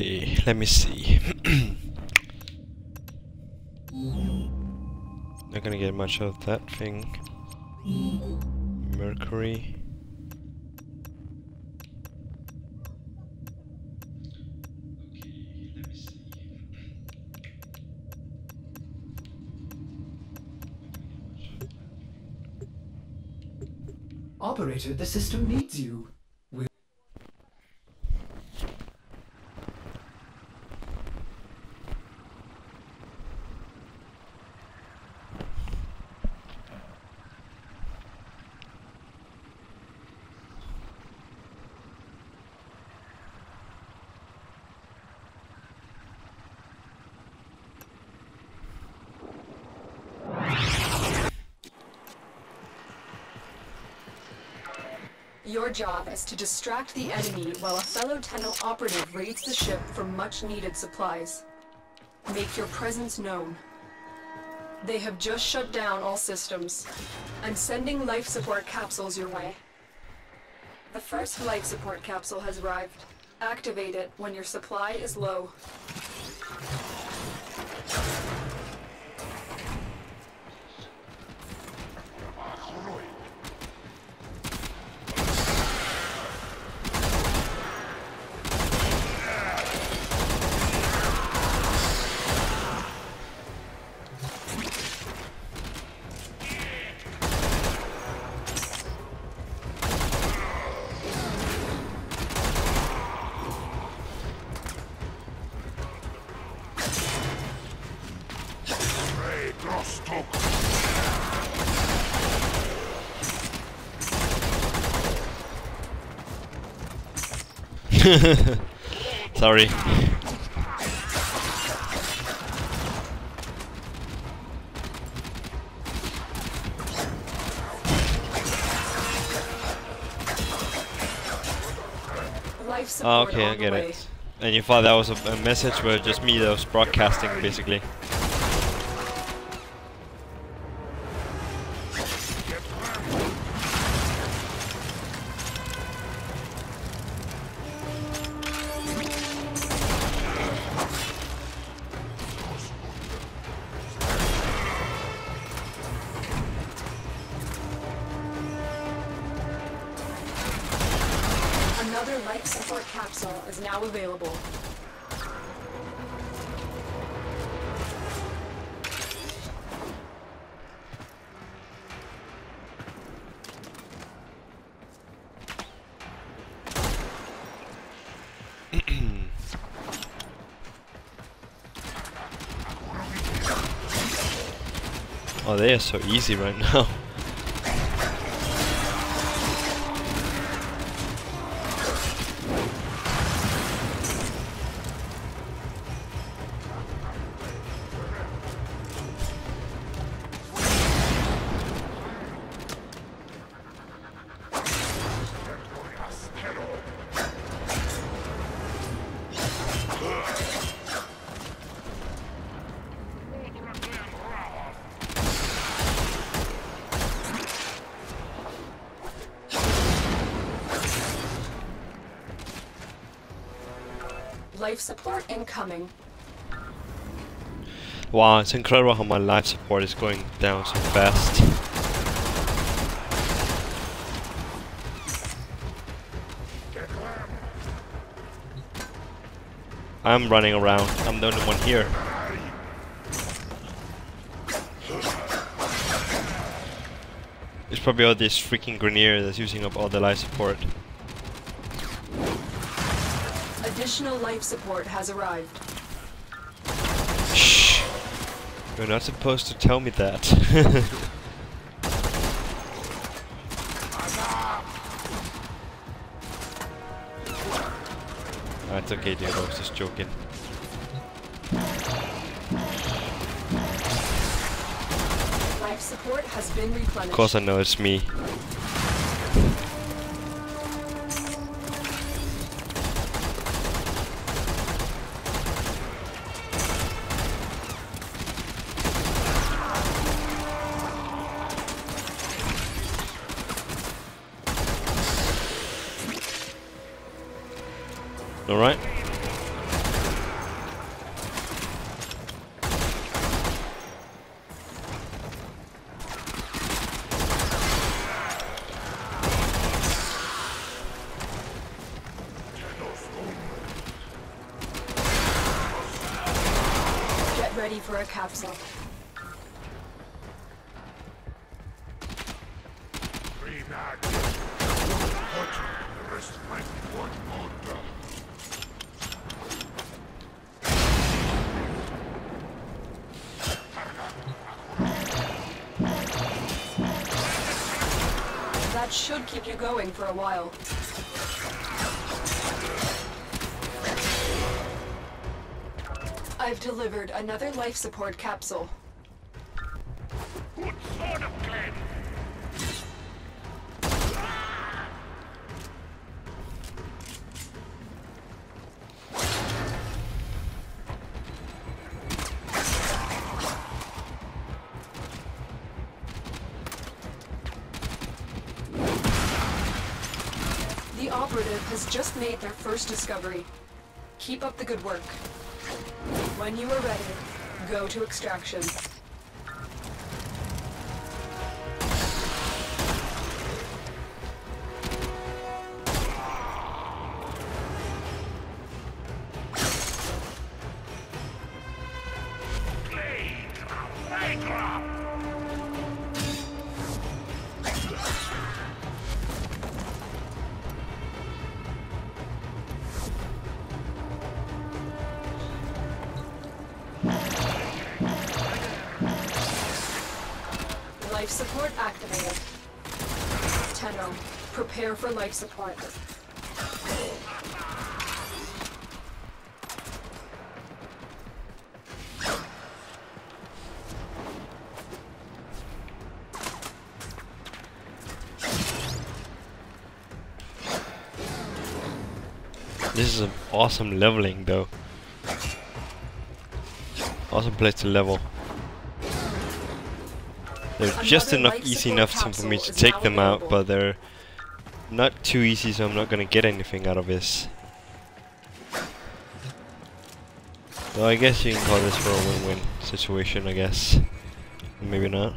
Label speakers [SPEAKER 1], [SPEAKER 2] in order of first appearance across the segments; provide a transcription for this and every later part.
[SPEAKER 1] Okay, let me see. Not gonna get much of that thing. Mercury.
[SPEAKER 2] Operator, the system needs you.
[SPEAKER 3] Your job is to distract the enemy while a fellow Tenno operative raids the ship for much needed supplies. Make your presence known. They have just shut down all systems. I'm sending life support capsules your way. The first life support capsule has arrived. Activate it when your supply is low.
[SPEAKER 1] Sorry. Oh, okay, I get
[SPEAKER 3] way.
[SPEAKER 1] it. And you thought that was a, a message where just me that was broadcasting, basically. So easy right now.
[SPEAKER 3] Incoming.
[SPEAKER 1] Wow, it's incredible how my life support is going down so fast. I'm running around. I'm the only one here. It's probably all this freaking Grineer that's using up all the life support.
[SPEAKER 3] Additional life support has arrived.
[SPEAKER 1] Shh! You're not supposed to tell me that. That's okay, dude. I was just joking.
[SPEAKER 3] Life support has been replenished.
[SPEAKER 1] Of course, I know it's me.
[SPEAKER 3] That should keep you going for a while. I've delivered another life support capsule. Discovery. Keep up the good work. When you are ready, go to extraction. Life support.
[SPEAKER 1] This is an awesome leveling though. Awesome place to level. They're just enough easy enough for me to take them out, but they're not too easy, so I'm not gonna get anything out of this. So I guess you can call this for a win-win situation, I guess. Maybe not.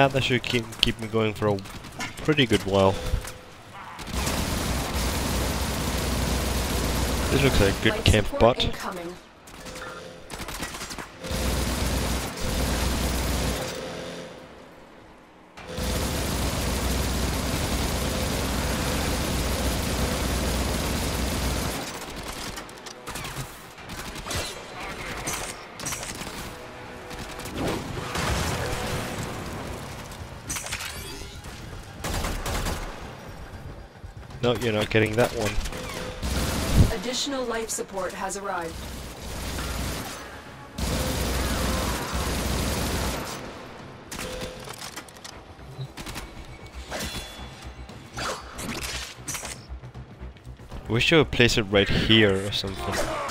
[SPEAKER 1] Yeah, that should keep keep me going for a pretty good while. This looks like a good camp spot.
[SPEAKER 3] incoming.
[SPEAKER 1] No, you're not getting that one.
[SPEAKER 3] Additional life support has arrived.
[SPEAKER 1] Wish I would place it right here or something.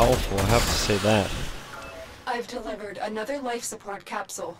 [SPEAKER 1] Powerful, I have to say that.
[SPEAKER 3] I've delivered another life support capsule.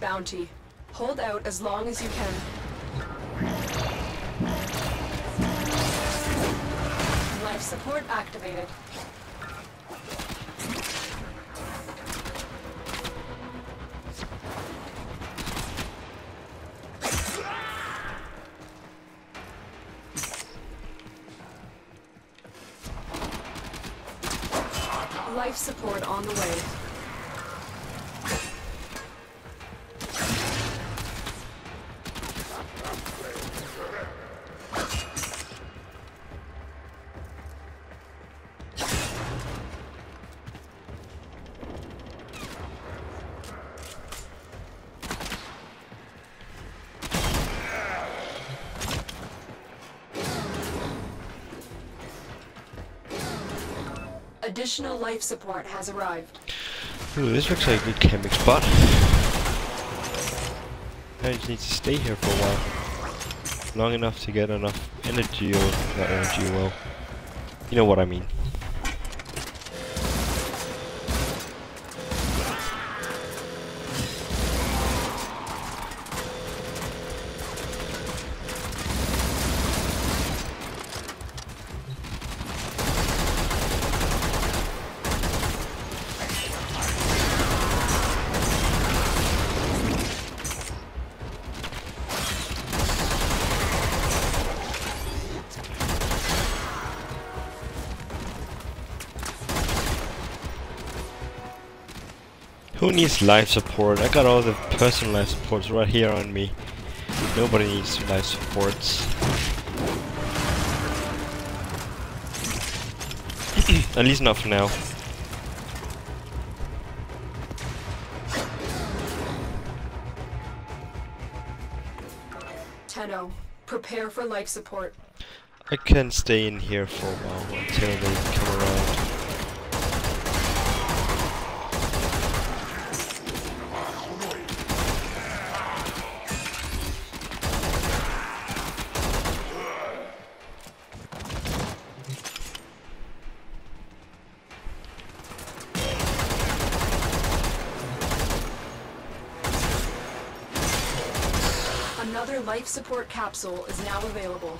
[SPEAKER 3] Bounty. Hold out as long as you can. Life support activated. Additional life support has arrived.
[SPEAKER 1] Ooh, this looks like a good camping spot. I just need to stay here for a while. Long enough to get enough energy or not energy, well. You know what I mean. Needs life support? I got all the personal life supports right here on me. Nobody needs life supports. At least not for now.
[SPEAKER 3] Tenno, prepare for life support.
[SPEAKER 1] I can stay in here for a while until they come around.
[SPEAKER 3] Another life support capsule is now available.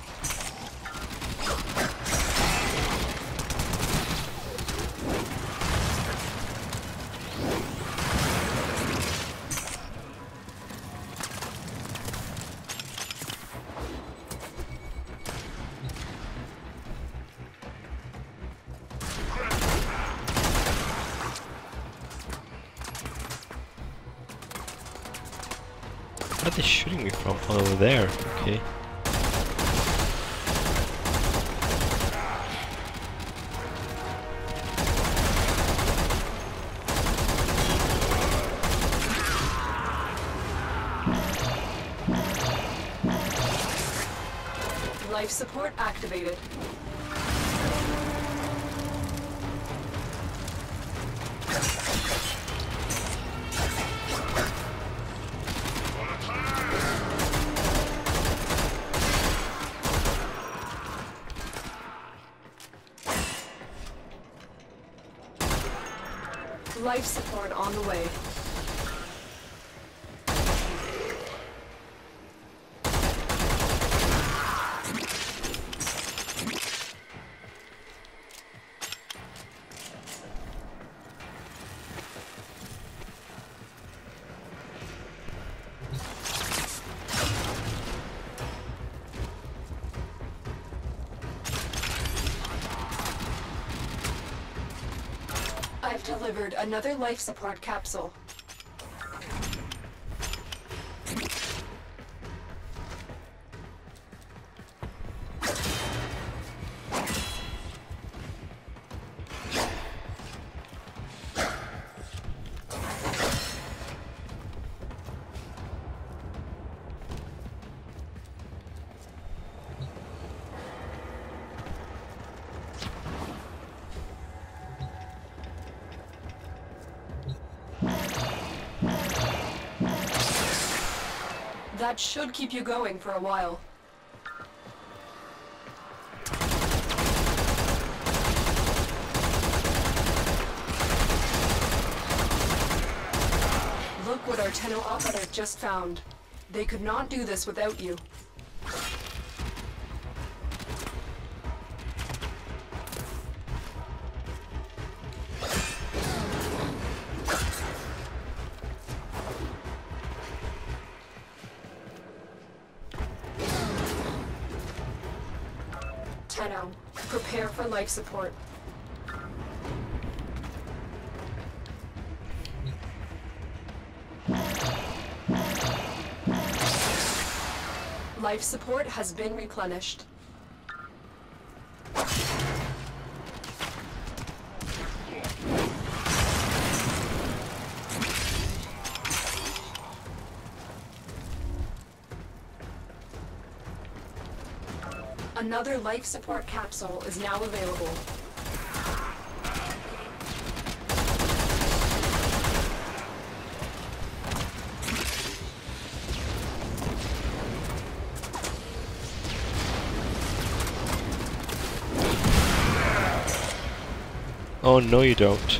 [SPEAKER 3] Another life support capsule. That should keep you going for a while. Look what our Tenno operative just found. They could not do this without you. Support. Life support has been replenished. Another life support capsule is now available.
[SPEAKER 1] Oh no you don't.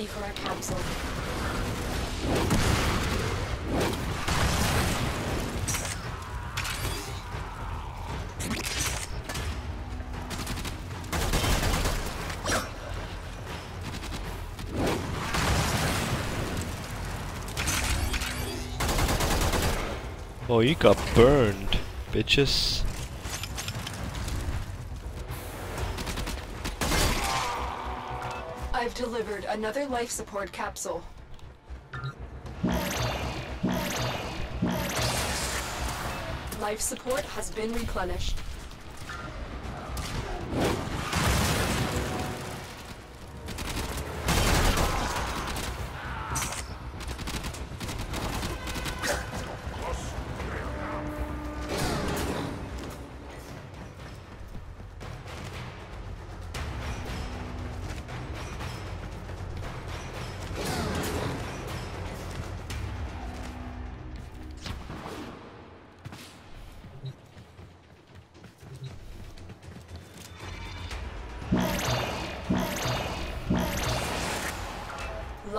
[SPEAKER 3] Ready for our capsule.
[SPEAKER 1] Oh you got burned, bitches.
[SPEAKER 3] Another life support capsule. Life support has been replenished.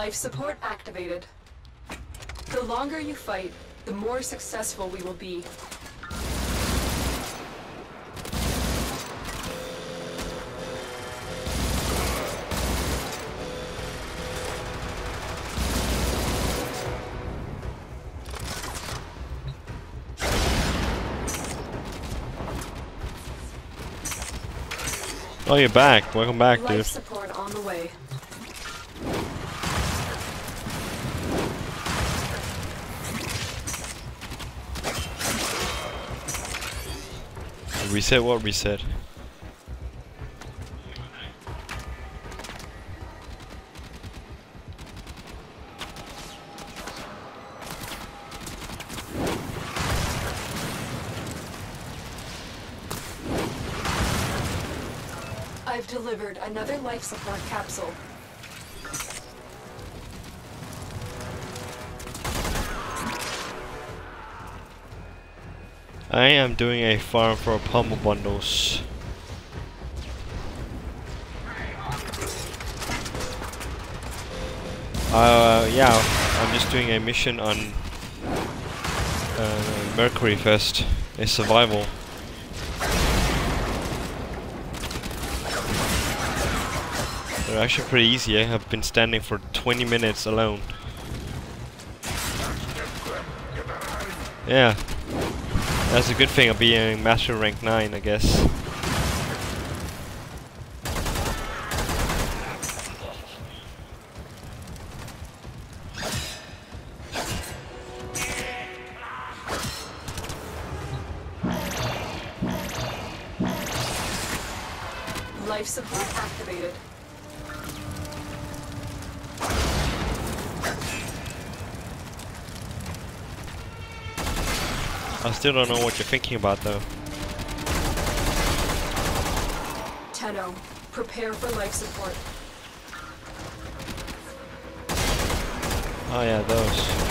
[SPEAKER 3] Life support activated. The longer you fight, the more successful we will be.
[SPEAKER 1] Oh, you're back. Welcome back,
[SPEAKER 3] Life
[SPEAKER 1] dude.
[SPEAKER 3] support
[SPEAKER 1] Reset what reset?
[SPEAKER 3] I've delivered another life support capsule.
[SPEAKER 1] Am doing a farm for polymer bundles. Uh, yeah, I'm just doing a mission on uh, Mercury Fest, a survival. They're actually pretty easy. I have been standing for 20 minutes alone. Yeah, that's a good thing of being Master Rank 9, I guess.
[SPEAKER 3] Life support activated.
[SPEAKER 1] I still don't know what you're thinking about though.
[SPEAKER 3] Tenno, prepare for life support.
[SPEAKER 1] Oh yeah, those.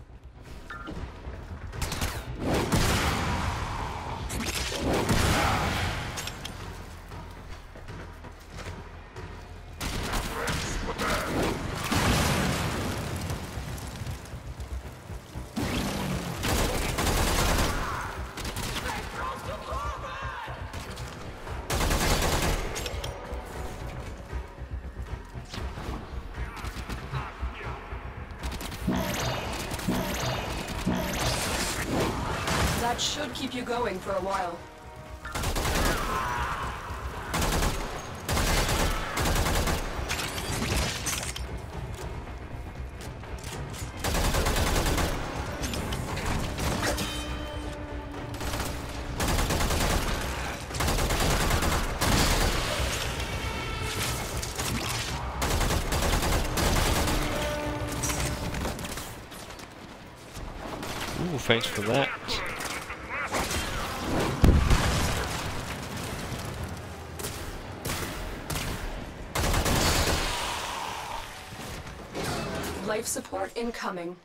[SPEAKER 3] Keep you going for a while.
[SPEAKER 1] Thanks for that.
[SPEAKER 3] Life support incoming.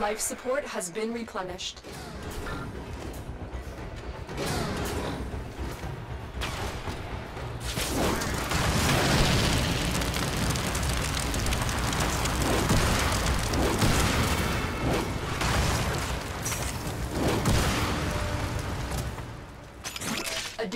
[SPEAKER 3] Life support has been replenished.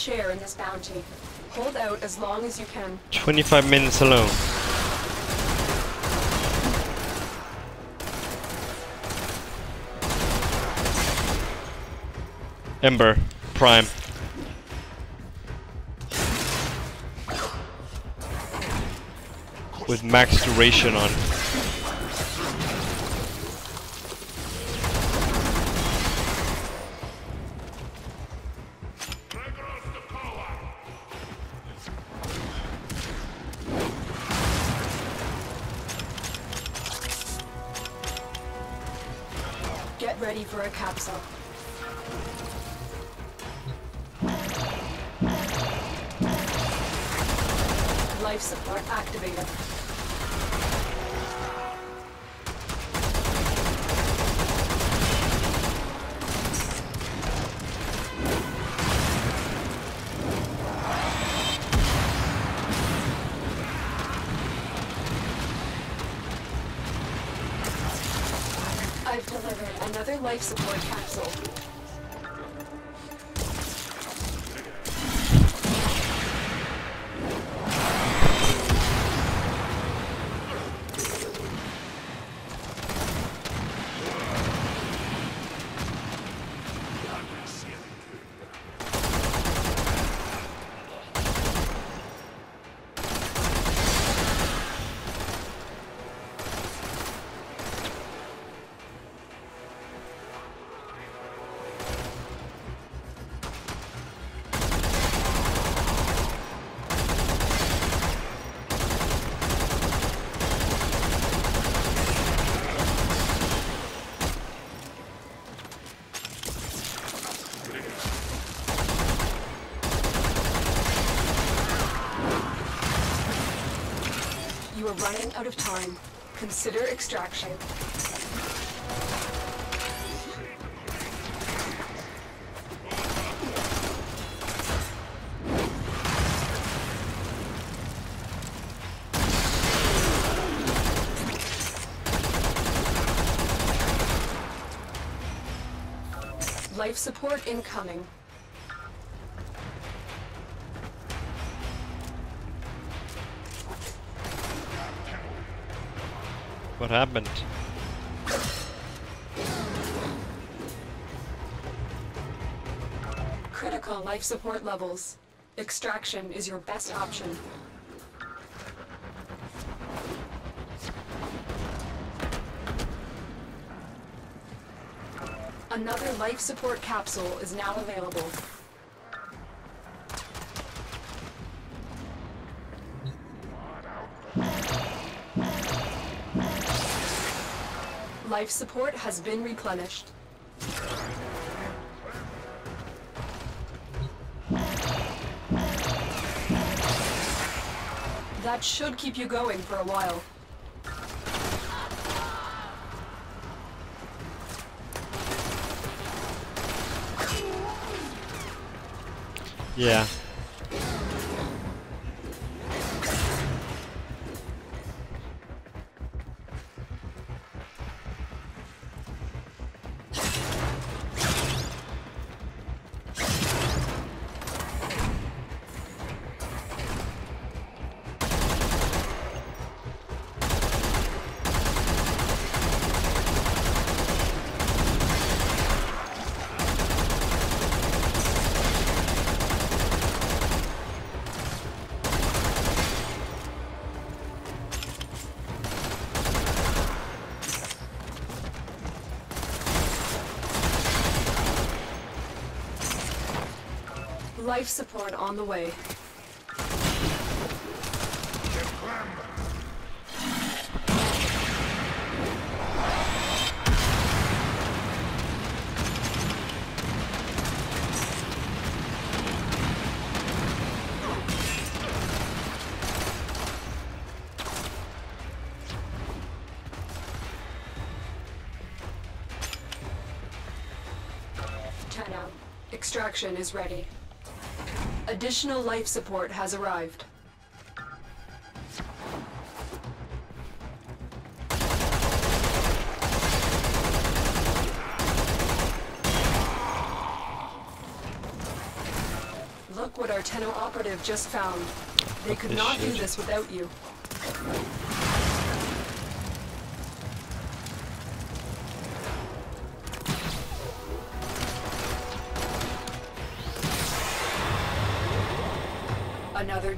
[SPEAKER 3] share in this bounty. Hold out as long as you can.
[SPEAKER 1] 25 minutes alone. Ember Prime. With max duration on.
[SPEAKER 3] Consider extraction. Life support incoming.
[SPEAKER 1] What happened?
[SPEAKER 3] Critical life support levels. Extraction is your best option. Another life support capsule is now available. Life support has been replenished. That should keep you going for a while.
[SPEAKER 1] Yeah.
[SPEAKER 3] Life support on the way. Extraction is ready. Additional life support has arrived. Look what our Tenno operative just found. They could not do this without you.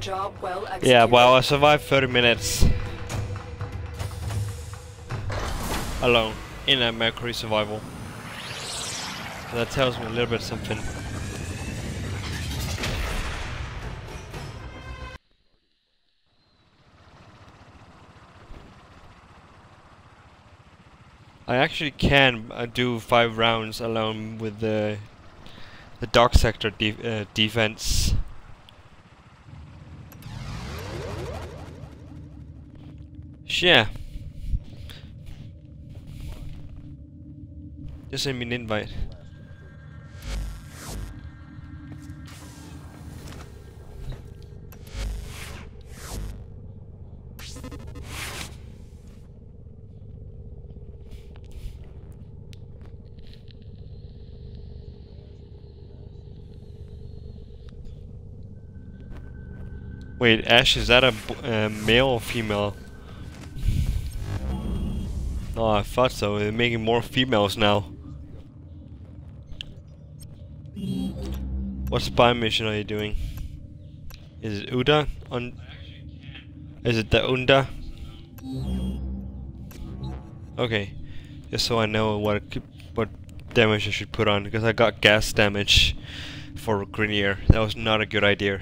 [SPEAKER 3] Job well executed.
[SPEAKER 1] Yeah, well, I survived 30 minutes. Alone. In a Mercury survival. And that tells me a little bit something. I actually can uh, do five rounds alone with the the dark sector de uh, defense. Yeah. Just send me an invite. Wait, Ash, is that a uh, male or female? Oh, I thought so. They're making more females now. What spy mission are you doing? Is it Uda? On? Is it the Unda? Okay, just so I know what what damage I should put on because I got gas damage for Grineer. That was not a good idea.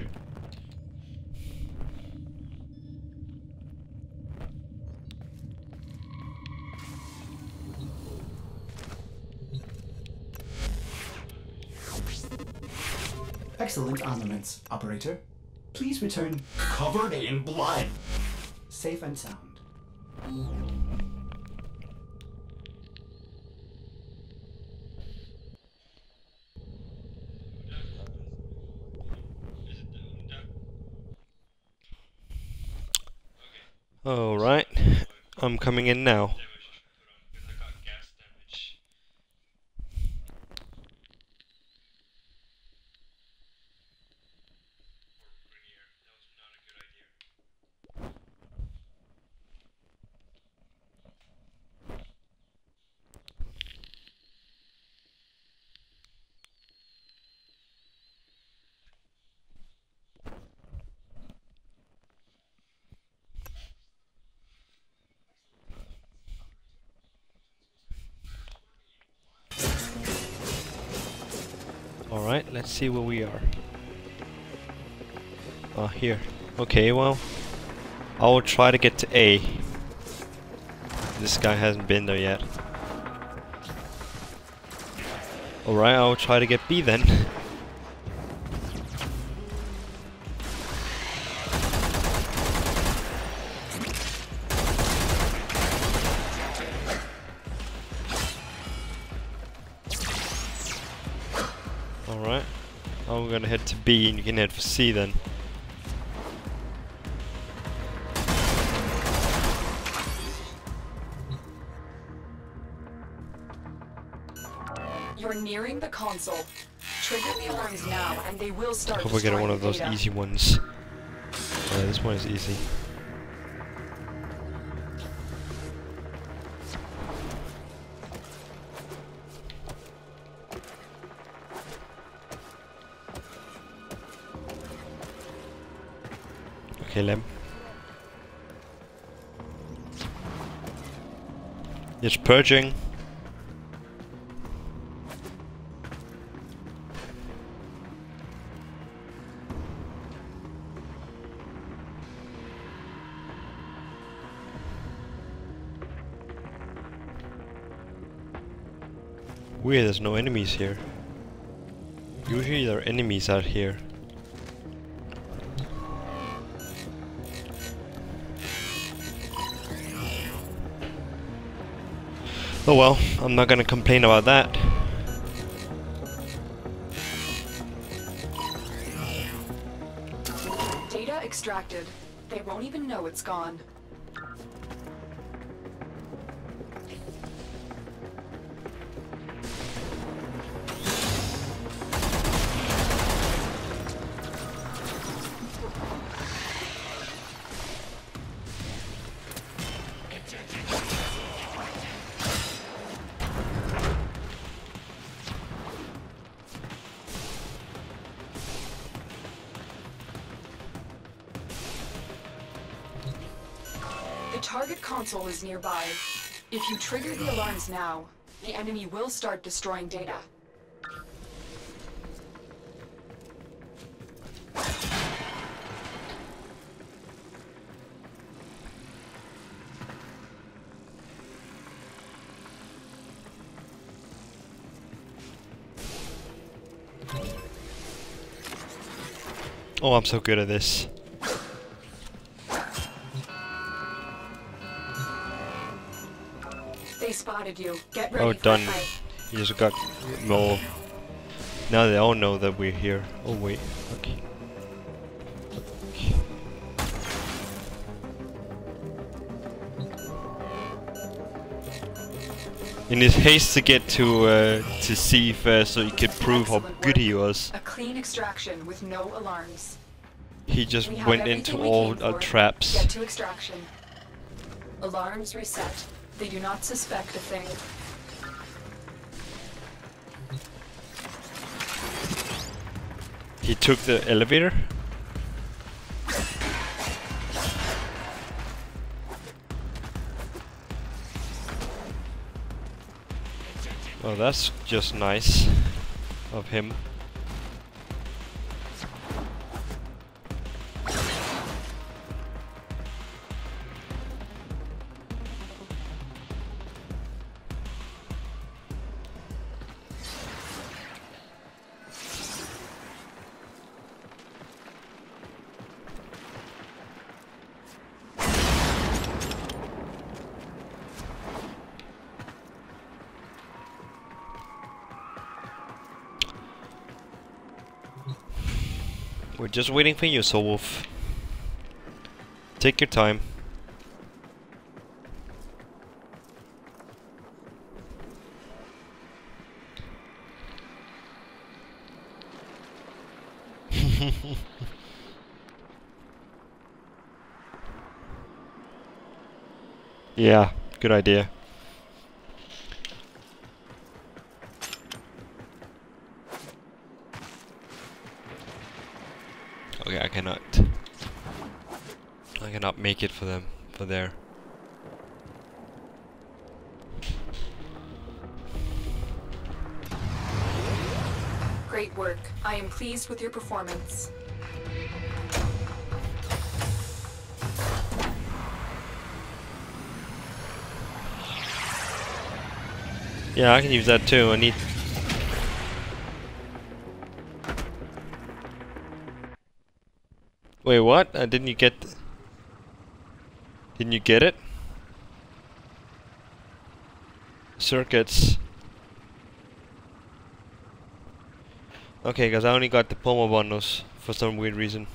[SPEAKER 2] Excellent armaments, operator. Please return
[SPEAKER 4] Covered in blood.
[SPEAKER 2] safe and sound.
[SPEAKER 1] Alright, I'm coming in now. Alright, let's see where we are. Ah, here. Okay, well, I will try to get to A. This guy hasn't been there yet. Alright, I'll try to get B then. gonna head to B and you can head for C then.
[SPEAKER 3] You're nearing the console. Trigger the alarms now, and they will start.
[SPEAKER 1] Hope we get one of those
[SPEAKER 3] data.
[SPEAKER 1] easy ones. Yeah, this one is easy. Okay, Lem. It's purging. Weird, there's no enemies here. Usually there are enemies out here. Oh well, I'm not gonna complain about that.
[SPEAKER 3] Data extracted. They won't even know it's gone. Nearby. If you trigger the alarms now, the enemy will start destroying data.
[SPEAKER 1] Oh, I'm so good at this.
[SPEAKER 3] Get ready
[SPEAKER 1] Oh, done. You just got more. Now they all know that we're here. Oh wait. Okay. In his haste to get to uh, to see first, so he could prove how good
[SPEAKER 3] work.
[SPEAKER 1] he was,
[SPEAKER 3] A clean extraction with no alarms.
[SPEAKER 1] he just
[SPEAKER 3] We
[SPEAKER 1] went into all our traps.
[SPEAKER 3] Get to extraction. Alarms reset. They do not suspect a thing.
[SPEAKER 1] He took the elevator. Well, that's just nice of him. Just waiting for you, Soul Wolf. Take your time. yeah, good idea. Okay, I cannot. I cannot make it for them, for there.
[SPEAKER 3] Great work. I am pleased with your performance.
[SPEAKER 1] Yeah, I can use that too. I need. Wait, what? Uh, didn't you get? Didn't you get it? Circuits. Okay, because I only got the polymer bundles for some weird reason.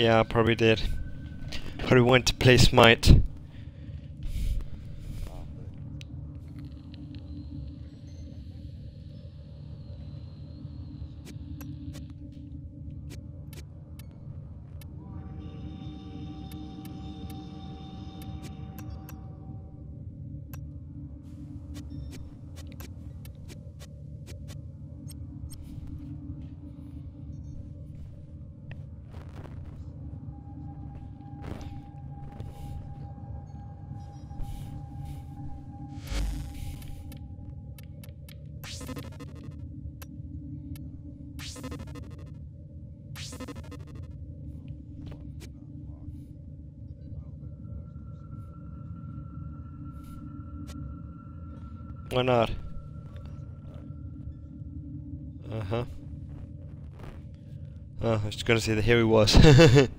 [SPEAKER 1] Yeah, I probably did. Probably went to play Smite. Why not? Uh huh. Oh, I was just gonna say that here he was.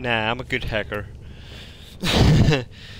[SPEAKER 1] nah, I'm a good hacker.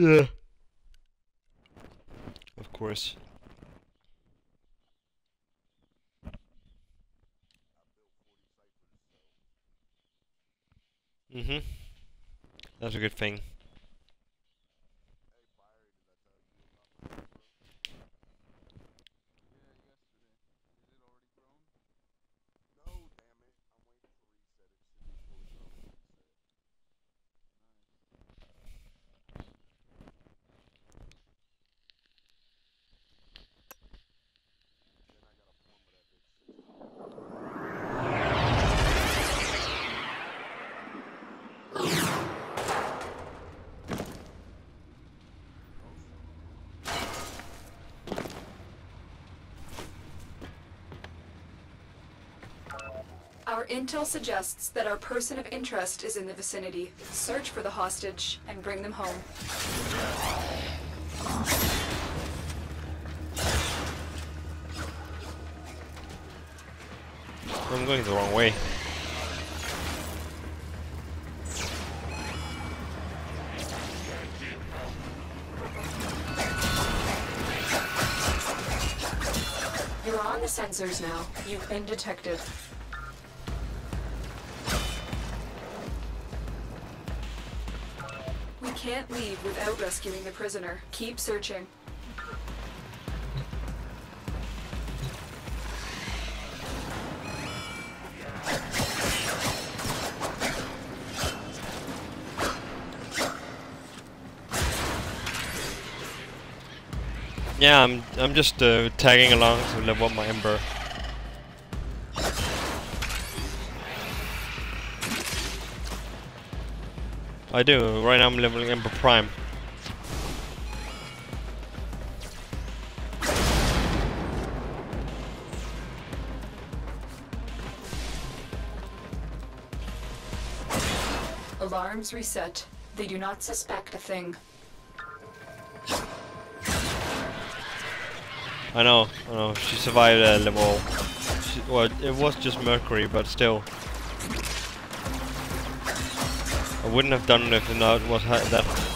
[SPEAKER 1] yeah. Of course. Mm-hmm. That's a good thing.
[SPEAKER 3] Our intel suggests that our person of interest is in the vicinity. Search for the hostage and bring them home.
[SPEAKER 1] I'm going the wrong way.
[SPEAKER 3] You're on the sensors now. You've been detected. Without rescuing the prisoner. Keep searching.
[SPEAKER 1] Yeah, I'm I'm just uh, tagging along to level up my Ember. I do. Right now I'm leveling Ember Prime.
[SPEAKER 3] Alarms reset. They do not suspect a thing.
[SPEAKER 1] I know, I know. She survived uh, level. She, well, it was just Mercury, but still. I wouldn't have done it if not was ha that.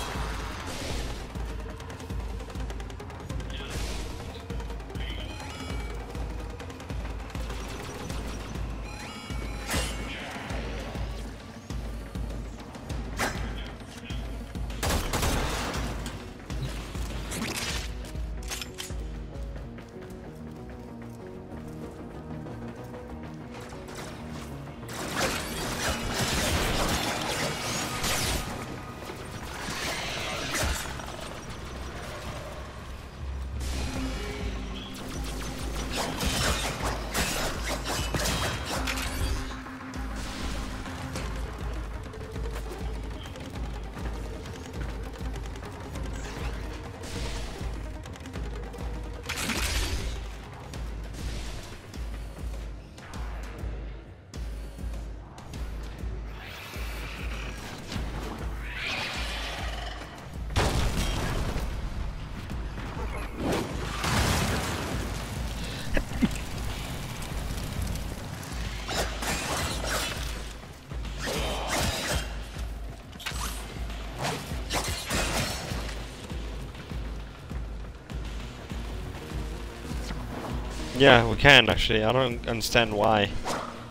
[SPEAKER 1] Yeah, we can actually. I don't understand why.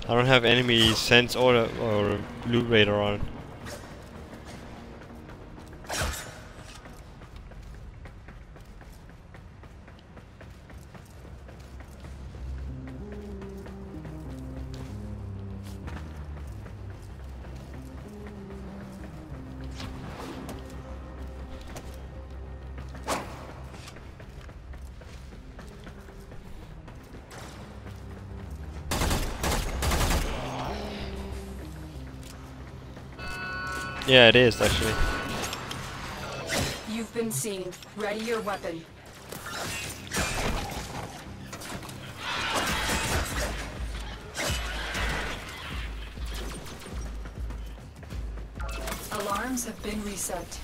[SPEAKER 1] I don't have enemy sense or or loot radar on. Yeah, it is actually.
[SPEAKER 3] You've been seen. Ready your weapon. Alarms have been reset.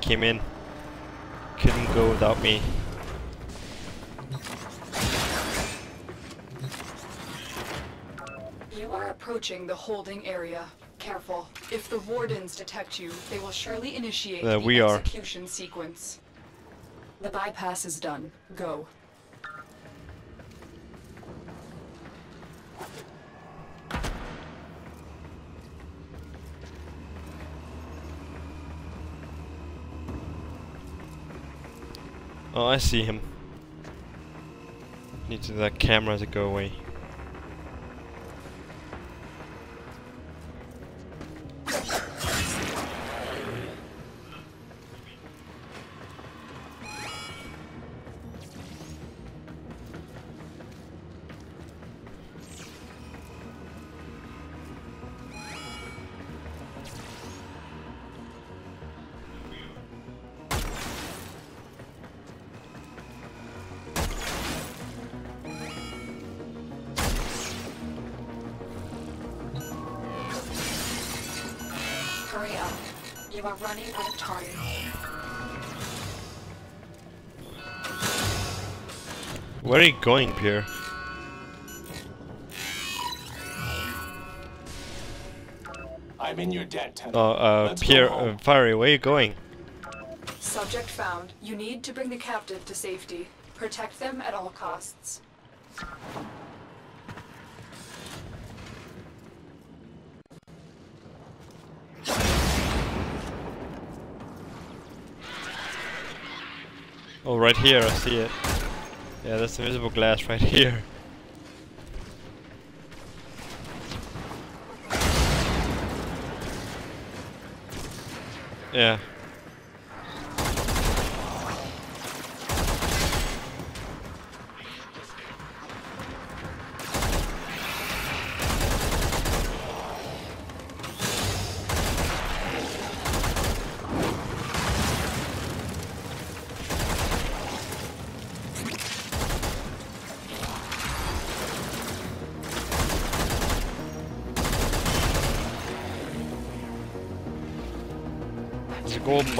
[SPEAKER 1] Came in. Couldn't go without me.
[SPEAKER 3] You are approaching the holding area. Careful. If the wardens detect you, they will surely initiate
[SPEAKER 1] There
[SPEAKER 3] the
[SPEAKER 1] we are.
[SPEAKER 3] execution sequence. The bypass is done. Go.
[SPEAKER 1] I see him. Need to that camera to go away. Going, Pierre?
[SPEAKER 4] I'm in your debt.
[SPEAKER 1] Oh, uh,
[SPEAKER 4] Let's
[SPEAKER 1] Pierre, uh, Fiery, where are you going?
[SPEAKER 3] Subject found. You need to bring the captive to safety. Protect them at all costs.
[SPEAKER 1] Oh, right here, I see it. Yeah, that's the visible glass right here. Yeah.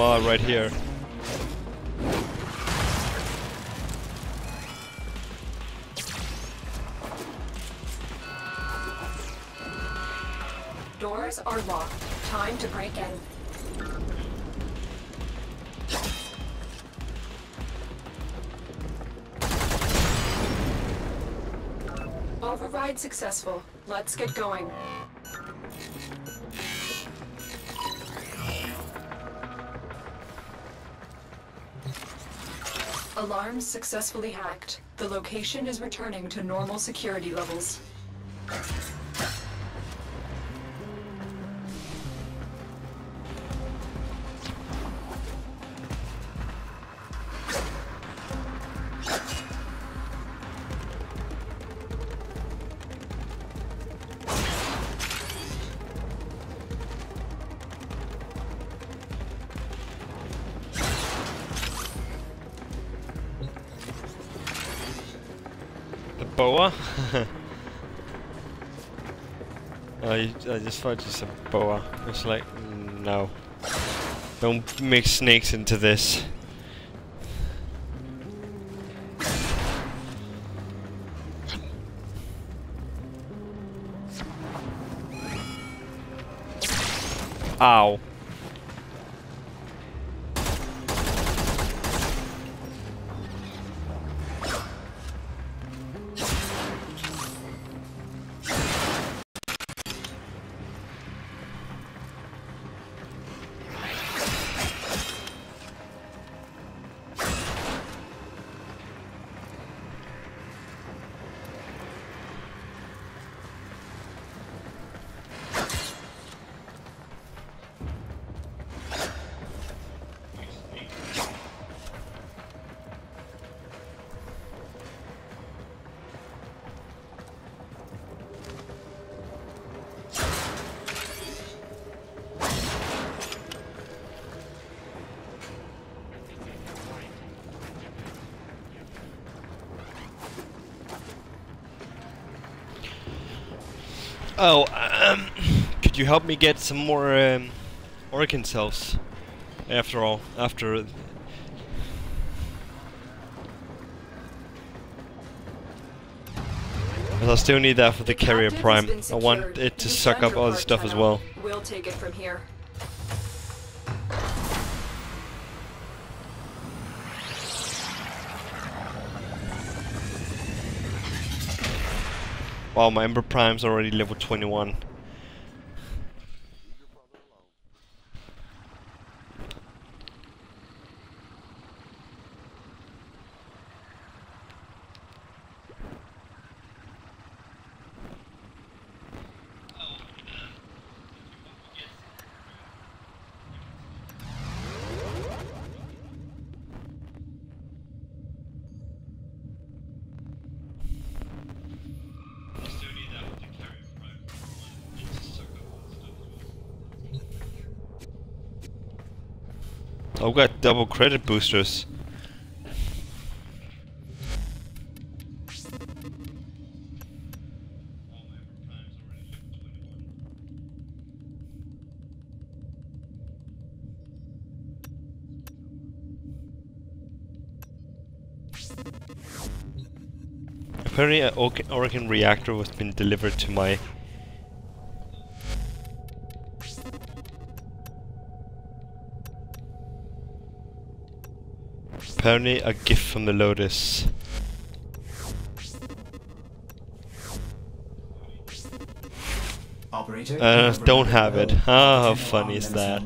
[SPEAKER 1] Right here.
[SPEAKER 3] Doors are locked. Time to break in. Override successful. Let's get going. Alarms successfully hacked. The location is returning to normal security levels.
[SPEAKER 1] Boa? oh, I just thought you said boa. It's like, no. Don't make snakes into this. Ow. You help me get some more um, Orokin cells? After all, after. I still need that for the carrier prime. I want it to suck up all the stuff as well.
[SPEAKER 3] We'll take it from here.
[SPEAKER 1] Wow, my Ember Prime's already level 21. I've got double credit boosters. Apparently, an Orokin reactor was been delivered to my Apparently a gift from the Lotus.
[SPEAKER 2] Operator.
[SPEAKER 1] Uh, don't have it.
[SPEAKER 2] will.
[SPEAKER 1] How funny is that?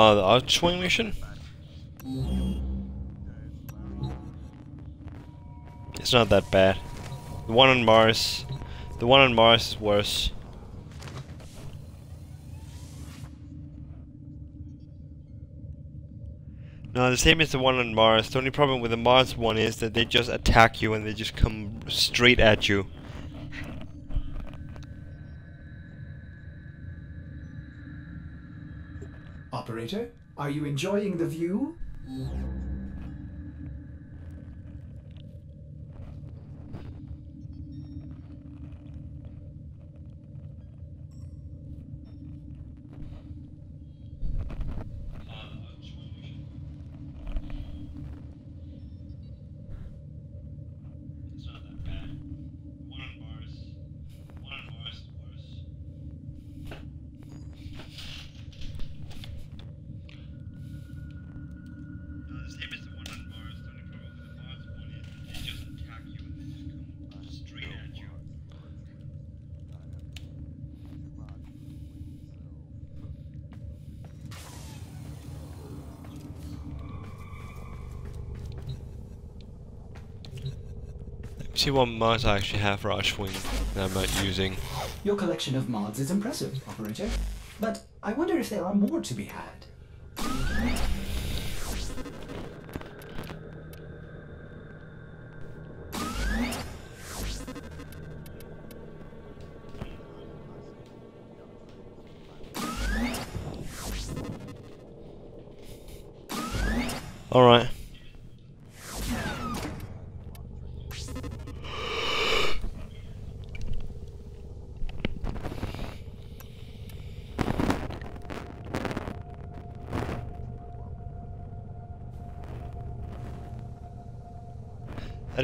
[SPEAKER 1] Uh, the Archwing mission? It's not that bad. The one on Mars, the one on Mars is worse. No, the same as the one on Mars. The only problem with the Mars one is that they just attack you and they just come straight at you.
[SPEAKER 2] Operator, are you enjoying the view?
[SPEAKER 1] It's not that bad. One on Mars. One on Mars is worse.
[SPEAKER 2] See what mods I actually have for Archwing that I'm not using.
[SPEAKER 5] Your collection of mods is impressive, Operator. But I wonder if there are more to be had.
[SPEAKER 2] Alright.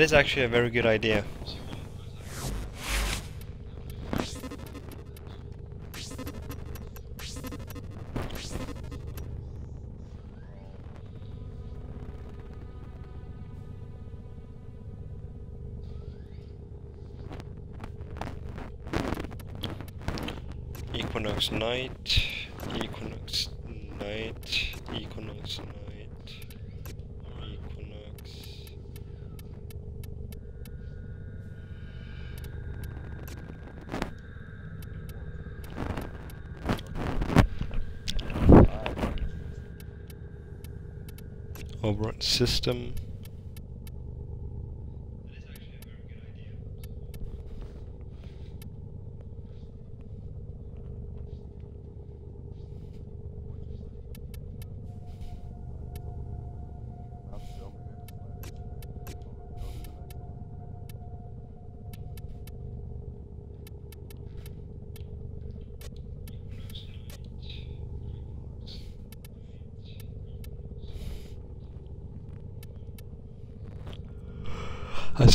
[SPEAKER 2] Is actually a very good idea. Overrun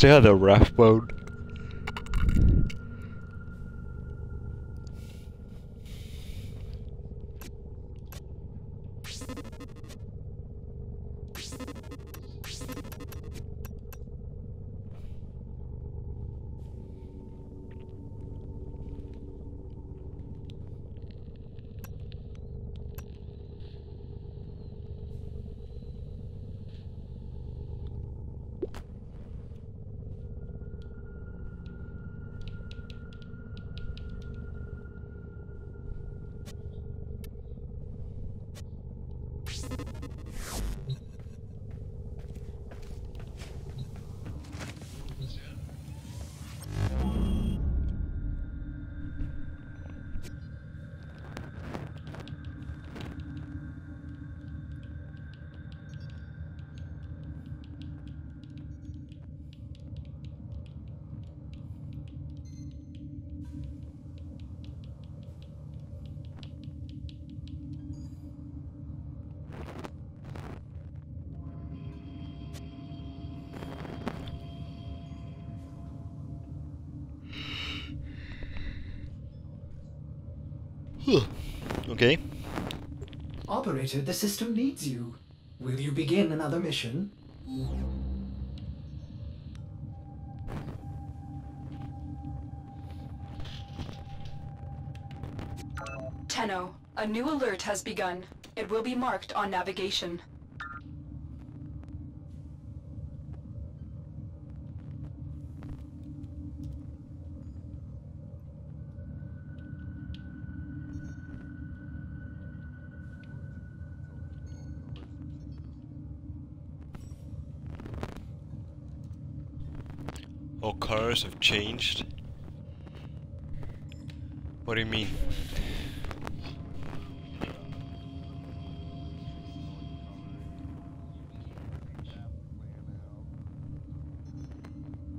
[SPEAKER 2] system. I oh, still have the raft
[SPEAKER 5] Operator, the system needs you. Will you begin another mission?
[SPEAKER 3] Tenno, a new alert has begun. It will be marked on navigation.
[SPEAKER 2] Have changed. What do you mean?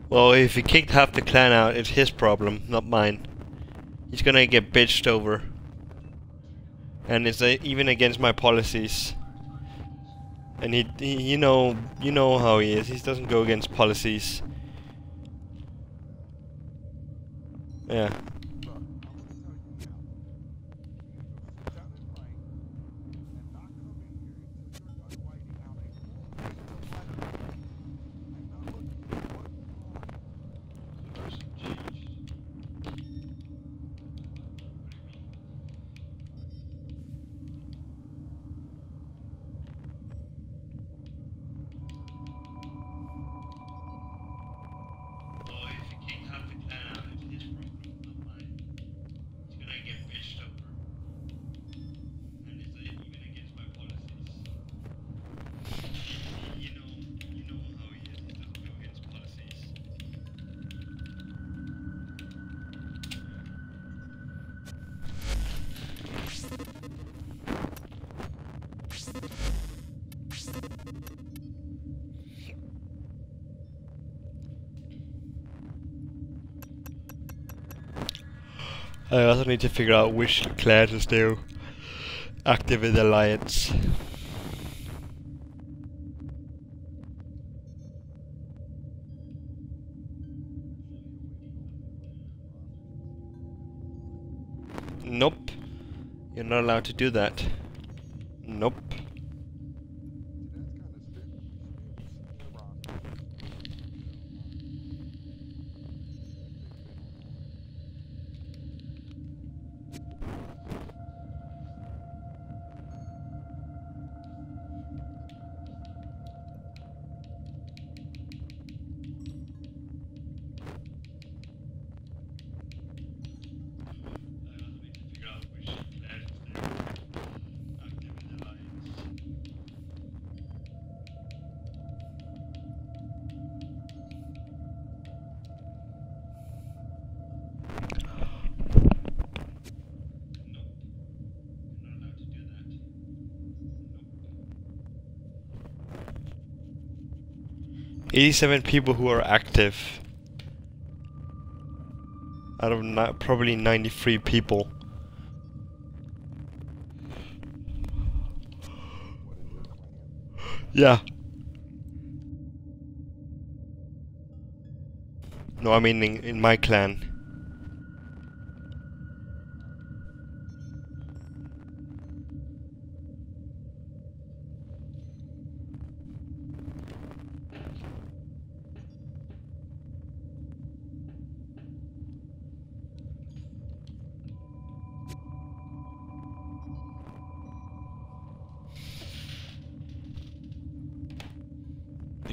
[SPEAKER 2] Well, if he kicked half the clan out, it's his problem, not mine. He's gonna get bitched over. And it's uh, even against my policies. And he, he, you know, you know how he is. He doesn't go against policies. Yeah.
[SPEAKER 1] I also need to figure out which class is still active in the alliance. Nope. You're not allowed to do that. 87 people who are active. Out of not, probably 93 people. Yeah. No, I mean in, in my clan.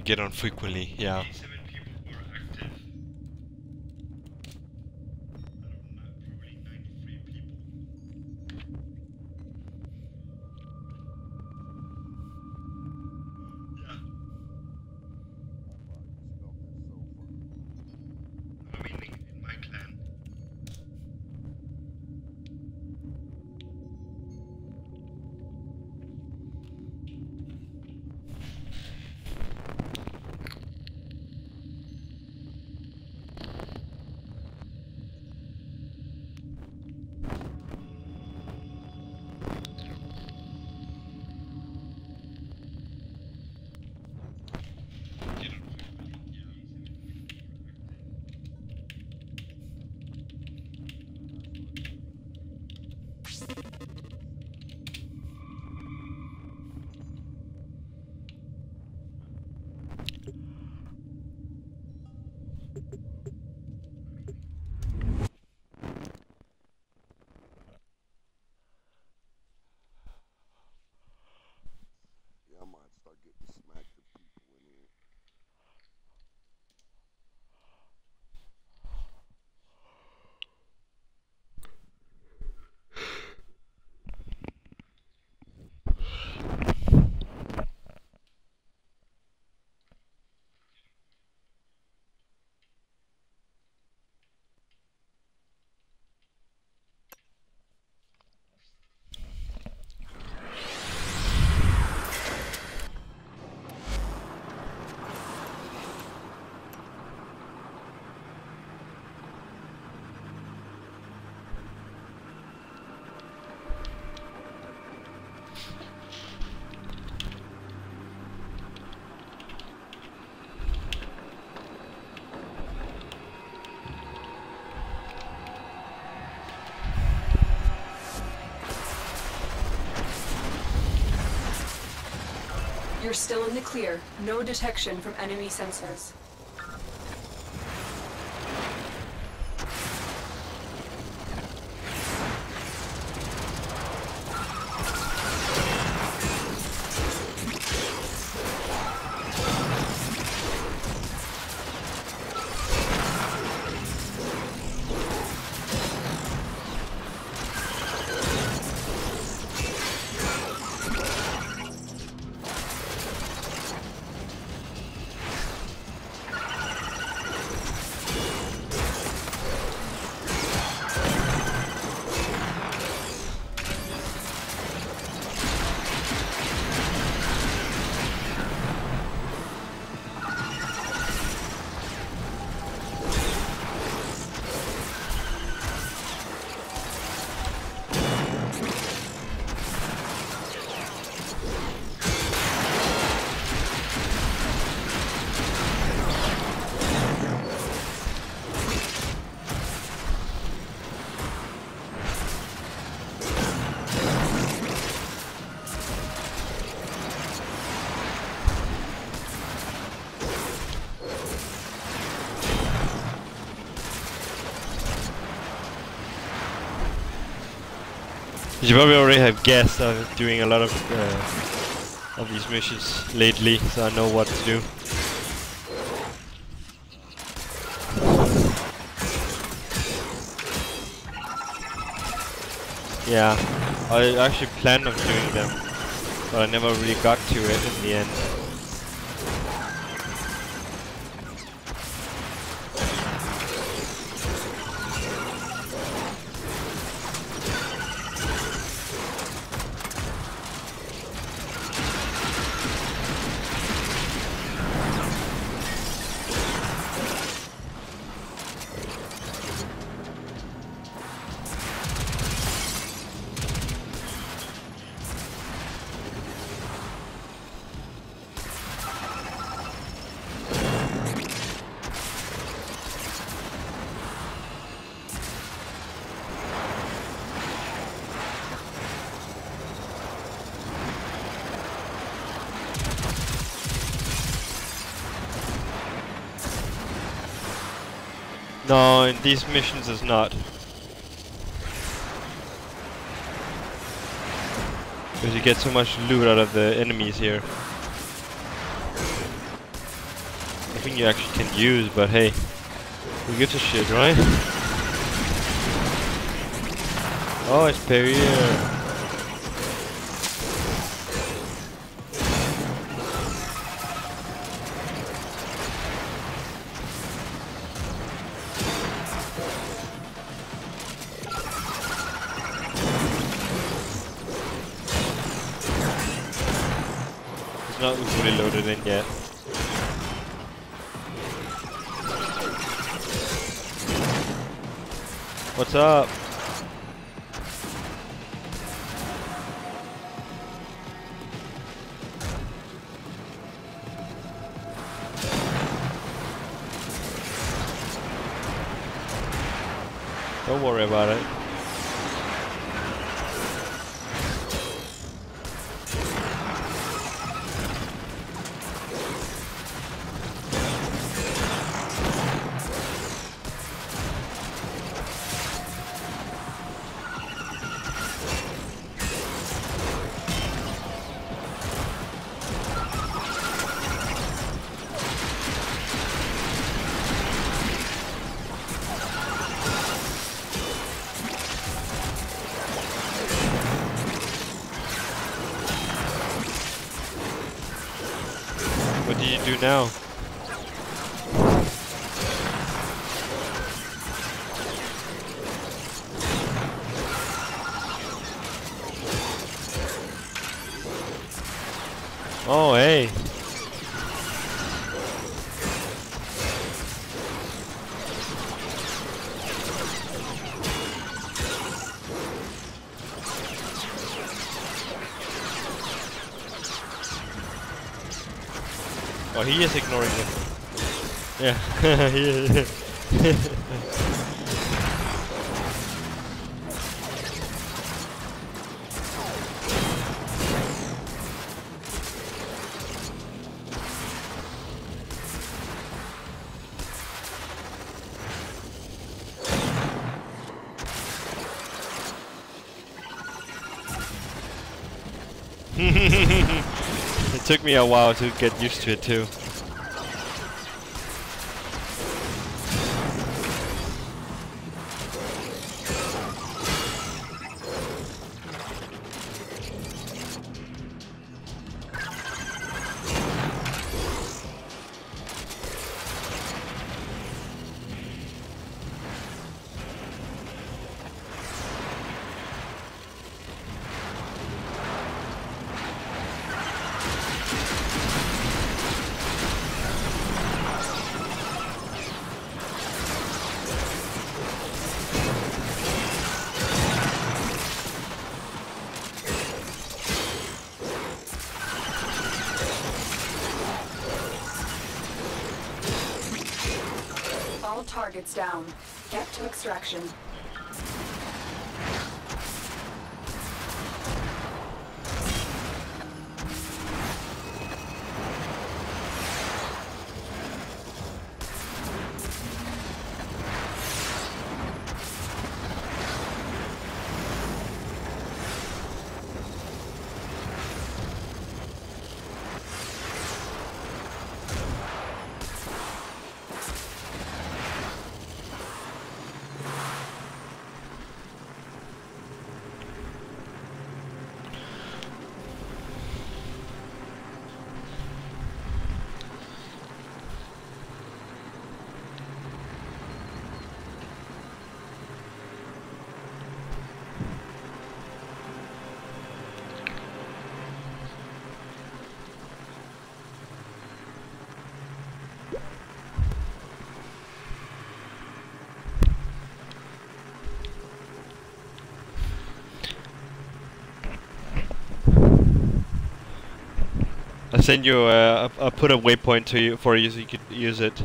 [SPEAKER 1] Get on frequently, yeah.
[SPEAKER 3] Still in the clear. No detection from enemy sensors.
[SPEAKER 1] You probably already have guessed I'm doing a lot of uh, of these missions lately, so I know what to do. Yeah, I actually planned on doing them, but I never really got to it in the end. No, in these missions is not. Because you get so much loot out of the enemies here. Nothing you actually can use, but hey, who gives a shit, right? Oh, it's Perrier. it took me a while to get used to it too. Send you. I'll I'll put a waypoint to you for you so you could use it.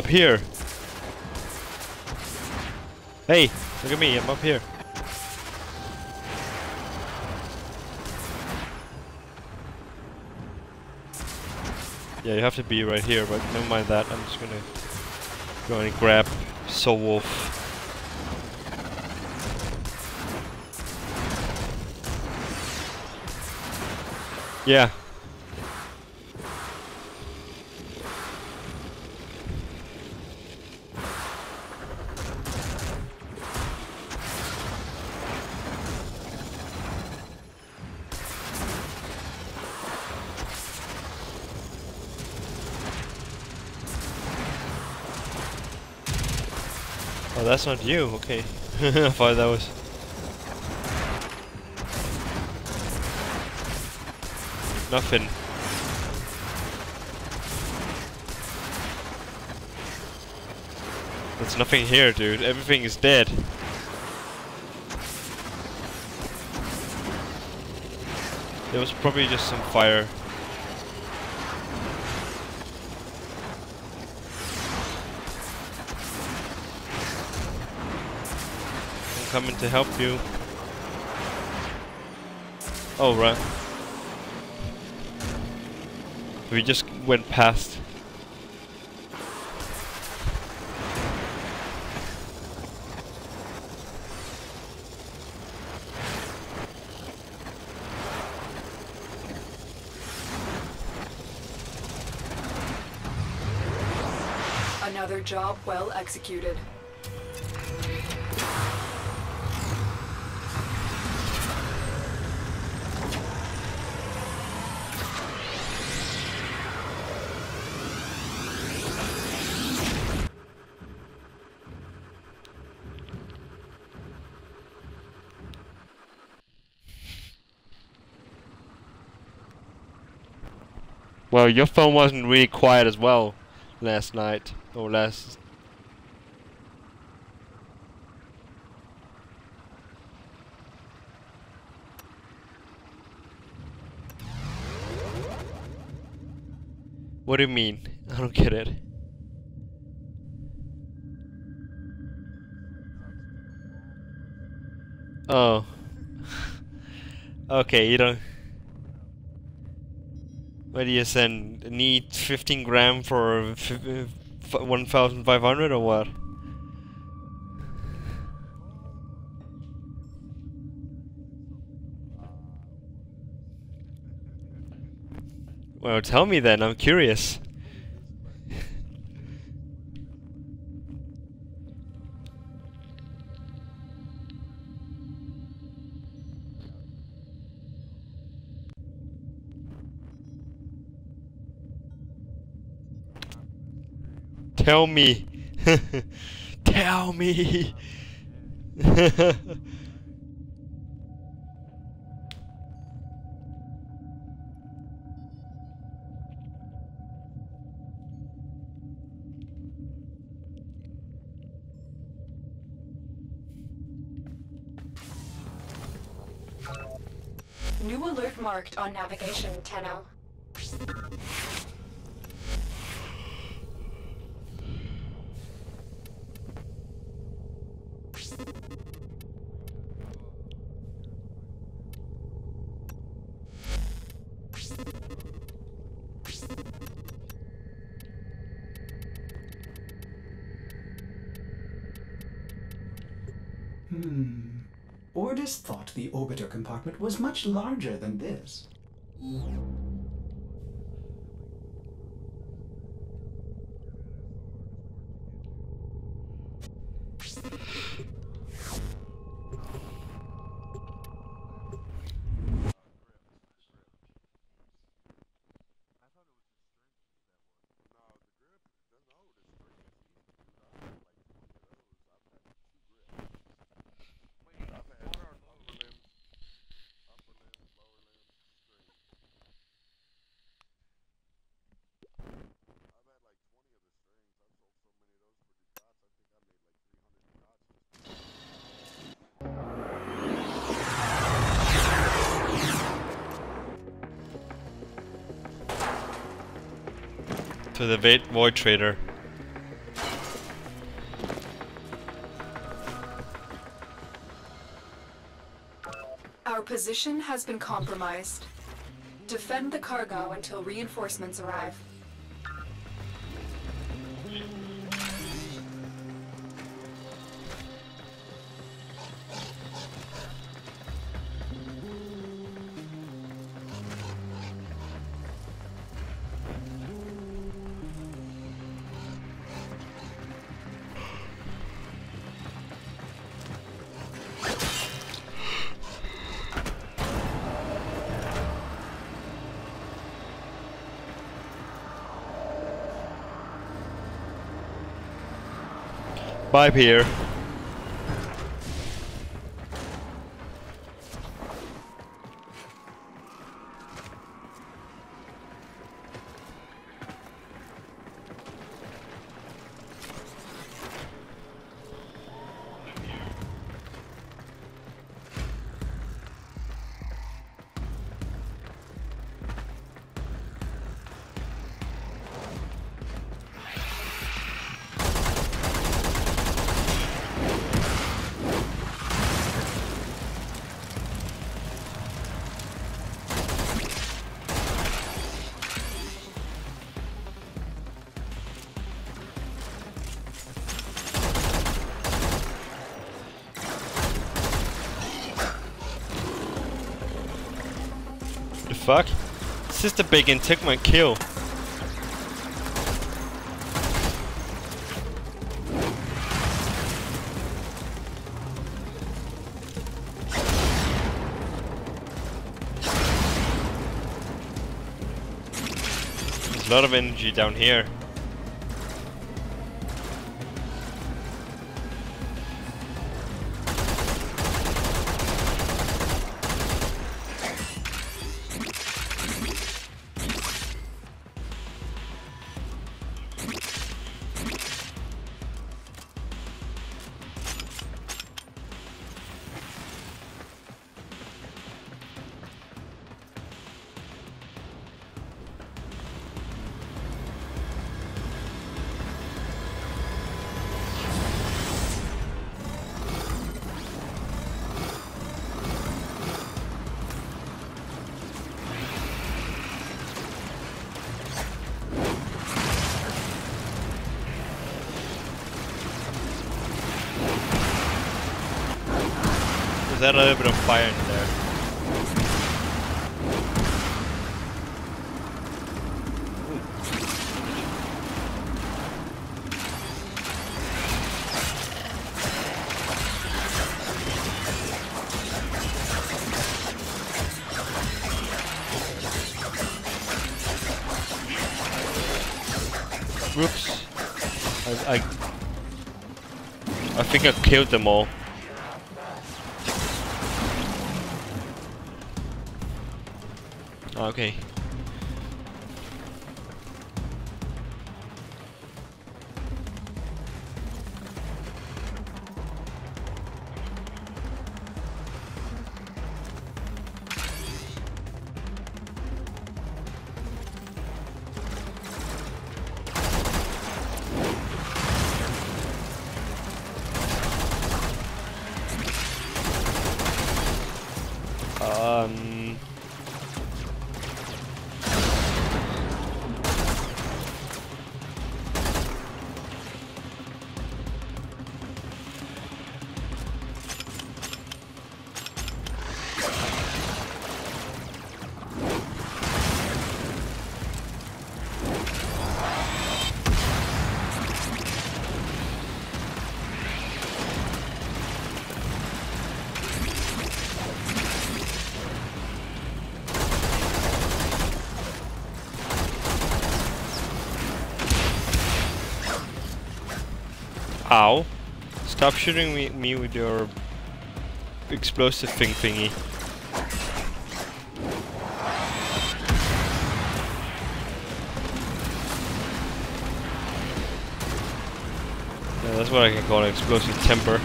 [SPEAKER 1] Up here. Hey, look at me. I'm up here. Yeah, you have to be right here, but never mind that. I'm just gonna go and grab Soul Wolf. Yeah. Oh, that's not you. Okay. I thought that was. Nothing. There's nothing here, dude. Everything is dead. There was probably just some fire. Coming to help you. Oh, right. We just went past.
[SPEAKER 3] Another job well executed.
[SPEAKER 1] Well, your phone wasn't really quiet as well last night or last. What do you mean? I don't get it. Oh. okay, you don't. What do you send? Need 15 gram for f- f- 1,500 or what? Well, tell me then, I'm curious. Tell me. Tell me.
[SPEAKER 3] New alert marked on navigation, Tenno.
[SPEAKER 2] Compartment was much larger than this.
[SPEAKER 1] To the Void Trader.
[SPEAKER 3] Our position has been compromised. Defend the cargo until reinforcements arrive.
[SPEAKER 1] Bye, Pierre. Fuck? Sister Bacon took my kill. There's a lot of energy down here. Killed them all. Oh, okay. Stop shooting me, me with your explosive thing thingy. Yeah, that's what I can call an explosive temper.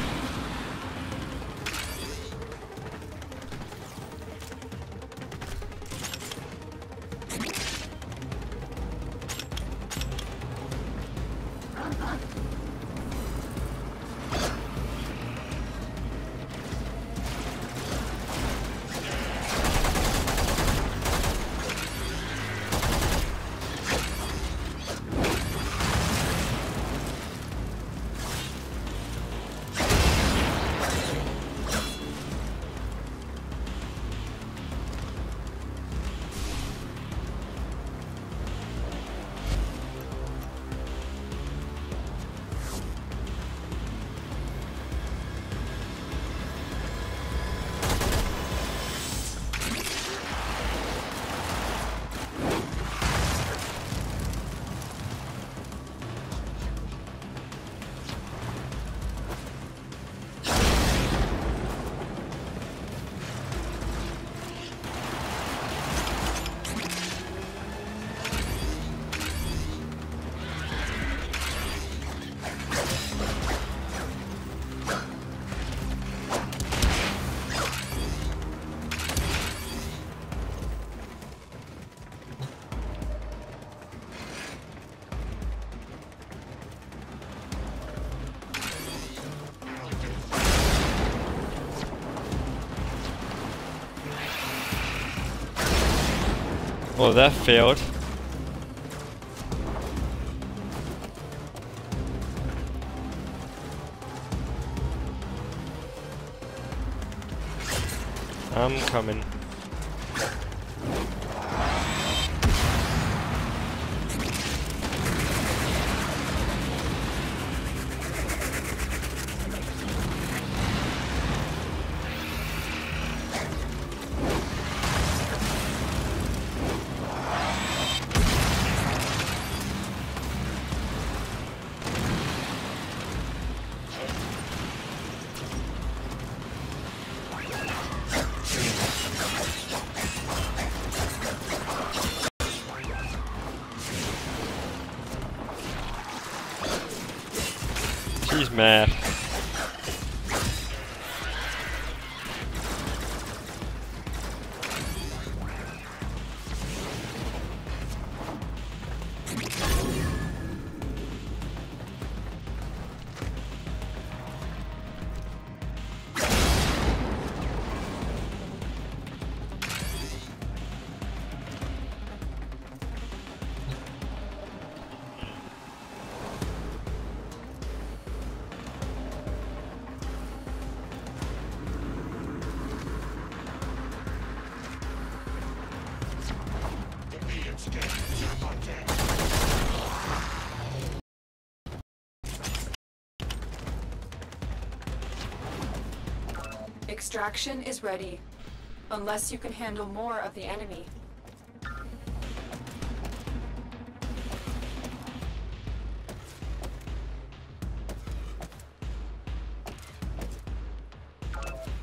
[SPEAKER 1] Oh, that failed. She's
[SPEAKER 3] Extraction is ready. Unless you can handle more of the enemy.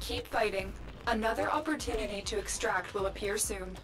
[SPEAKER 3] Keep fighting. Another opportunity to extract will appear soon.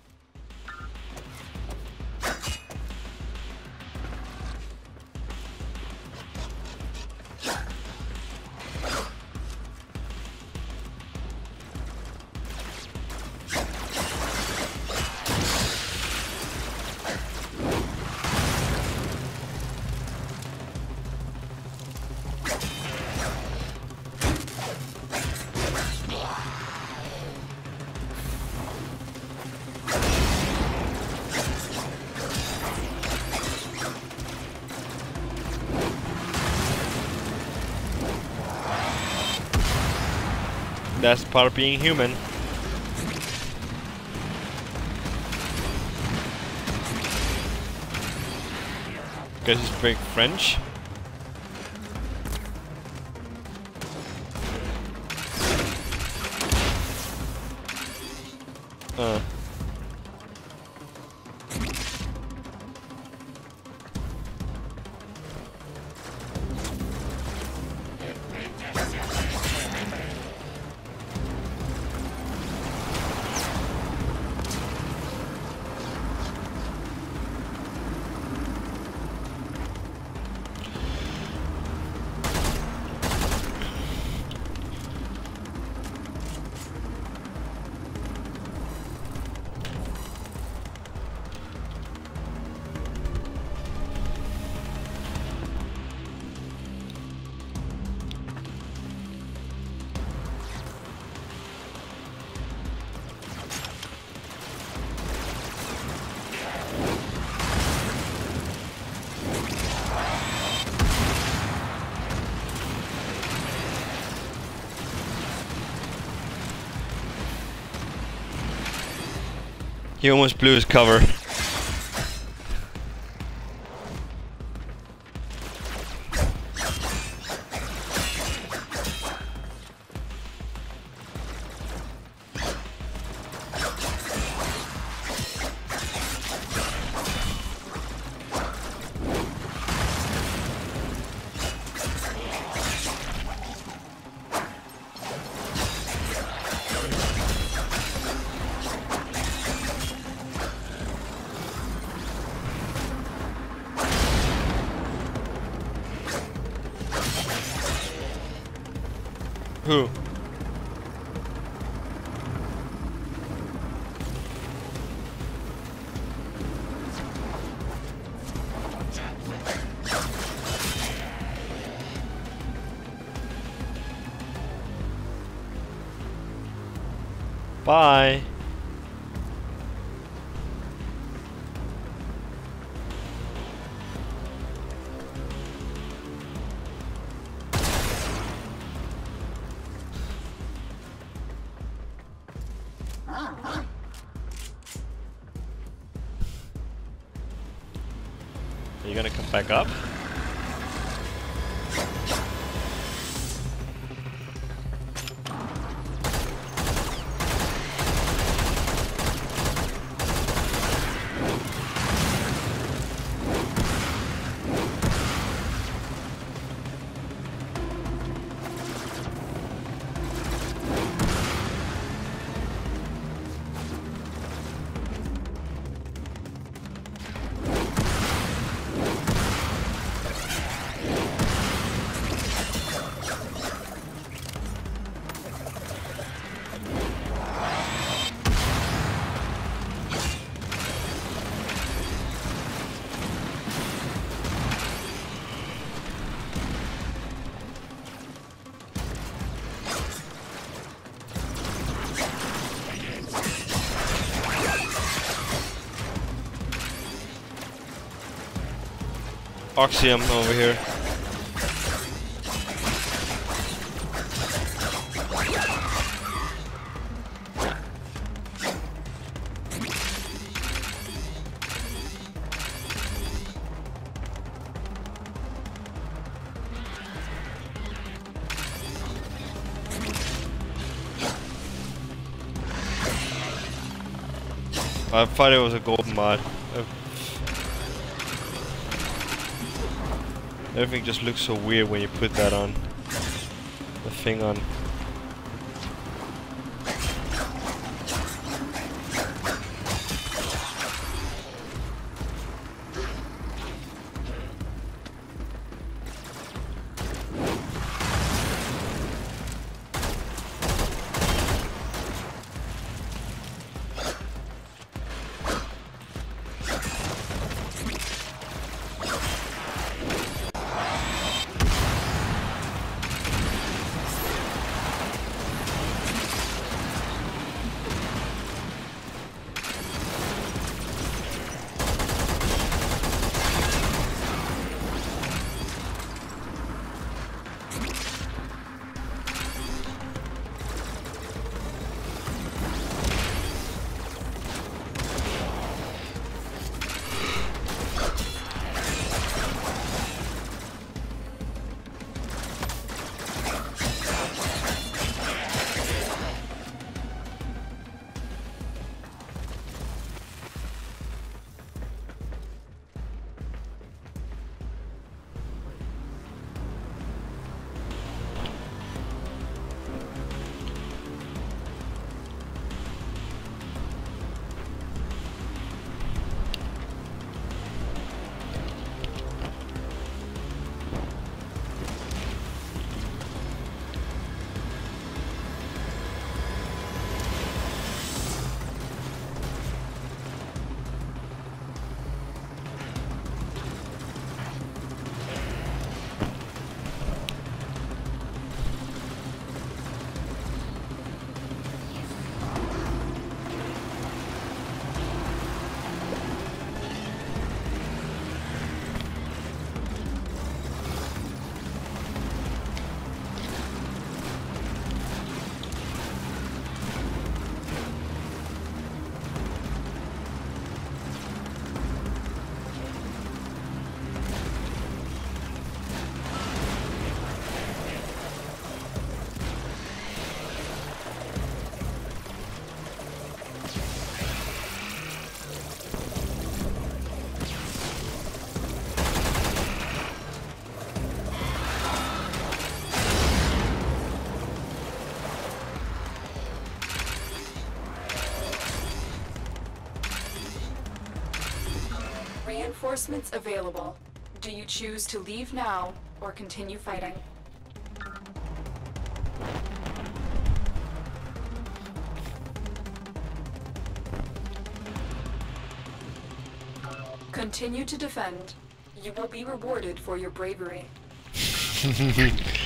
[SPEAKER 1] That's part of being human. You speak French? He almost blew his cover. Oxium over here. I thought it was a golden mod. Everything just looks so weird when you put that on. The thing on.
[SPEAKER 3] Reinforcements available. Do you choose to leave now or continue fighting? Continue to defend. You will be rewarded for your bravery.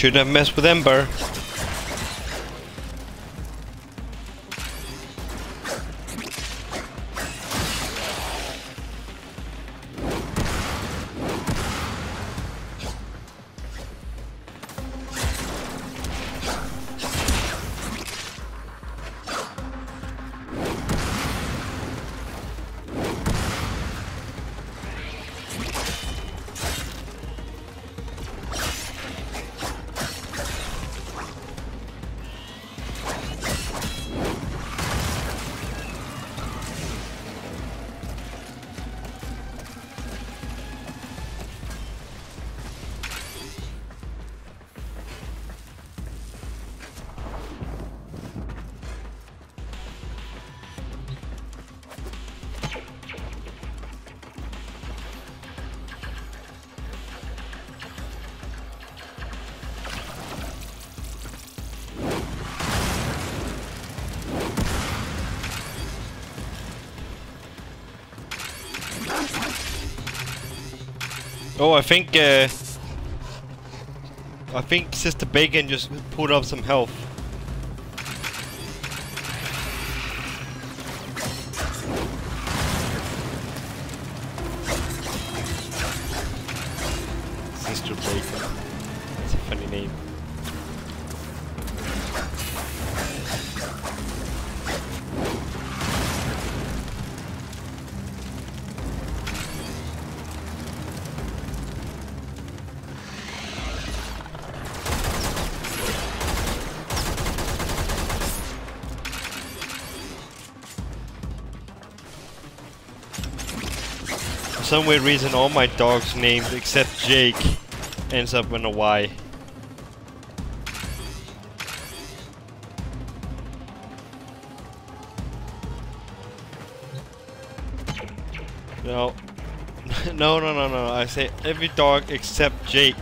[SPEAKER 1] Should have messed with Ember. Oh, I think uh, I think Sister Bacon just pulled up some health. Sister Bacon. That's a funny name. Some weird reason, all my dogs' names except Jake ends up in a Y. No. no, no, no, no. I say every dog except Jake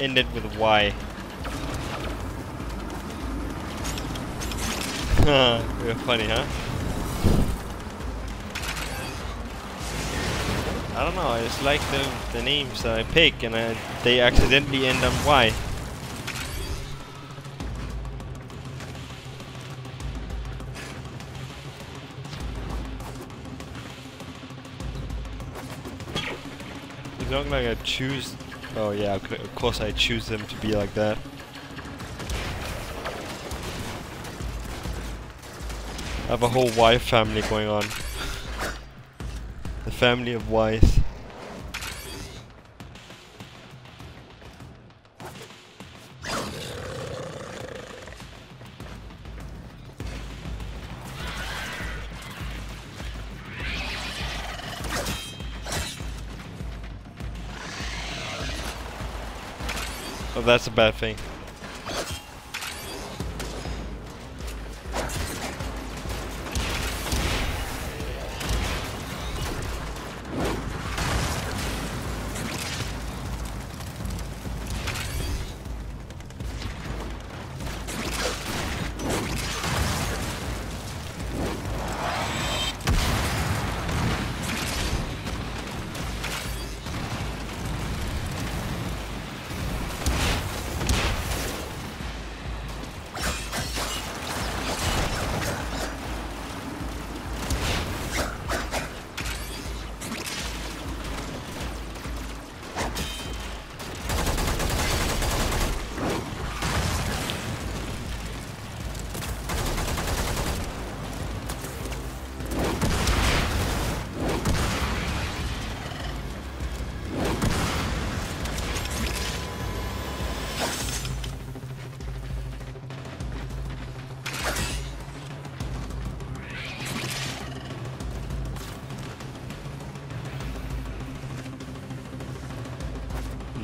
[SPEAKER 1] ended with Y. Huh, you're funny, huh? Don't know, I just like the, the names that I pick and I, they accidentally end on Y. It's not like I choose... Oh yeah, of course I choose them to be like that. I have a whole Y family going on. The family of Ys. That's a bad thing.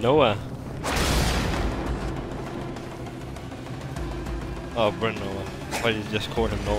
[SPEAKER 1] Noah. Oh, Brent Noah. Why did you just call him Noah?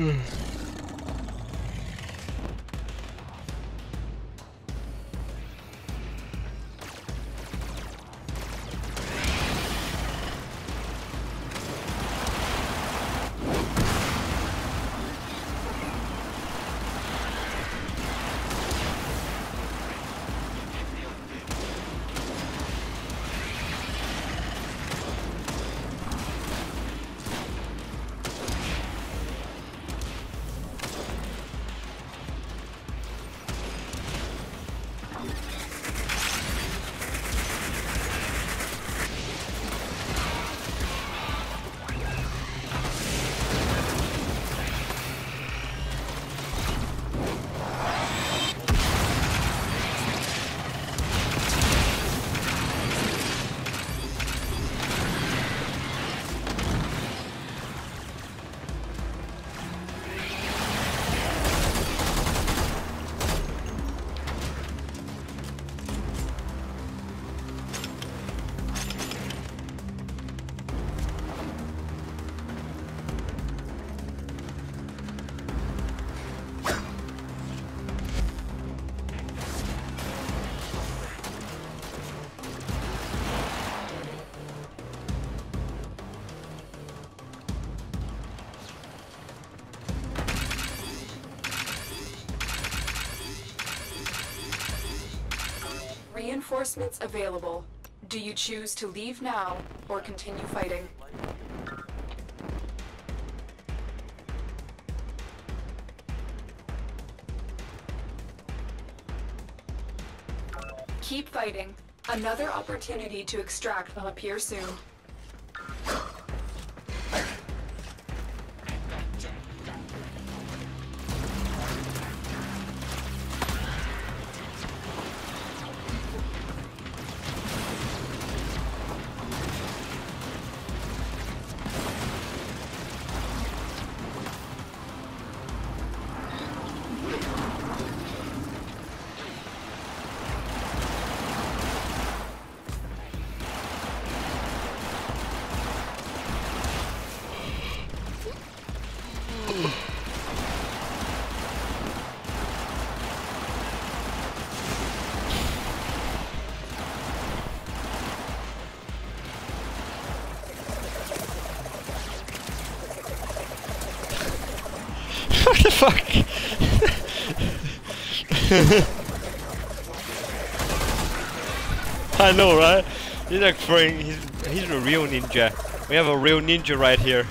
[SPEAKER 1] Hmm.
[SPEAKER 3] Reinforcements available. Do you choose to leave now or continue fighting? Keep fighting. Another opportunity to extract will appear soon.
[SPEAKER 1] I know, right? He's like throwing. He's he's a real ninja. We have a real ninja right here.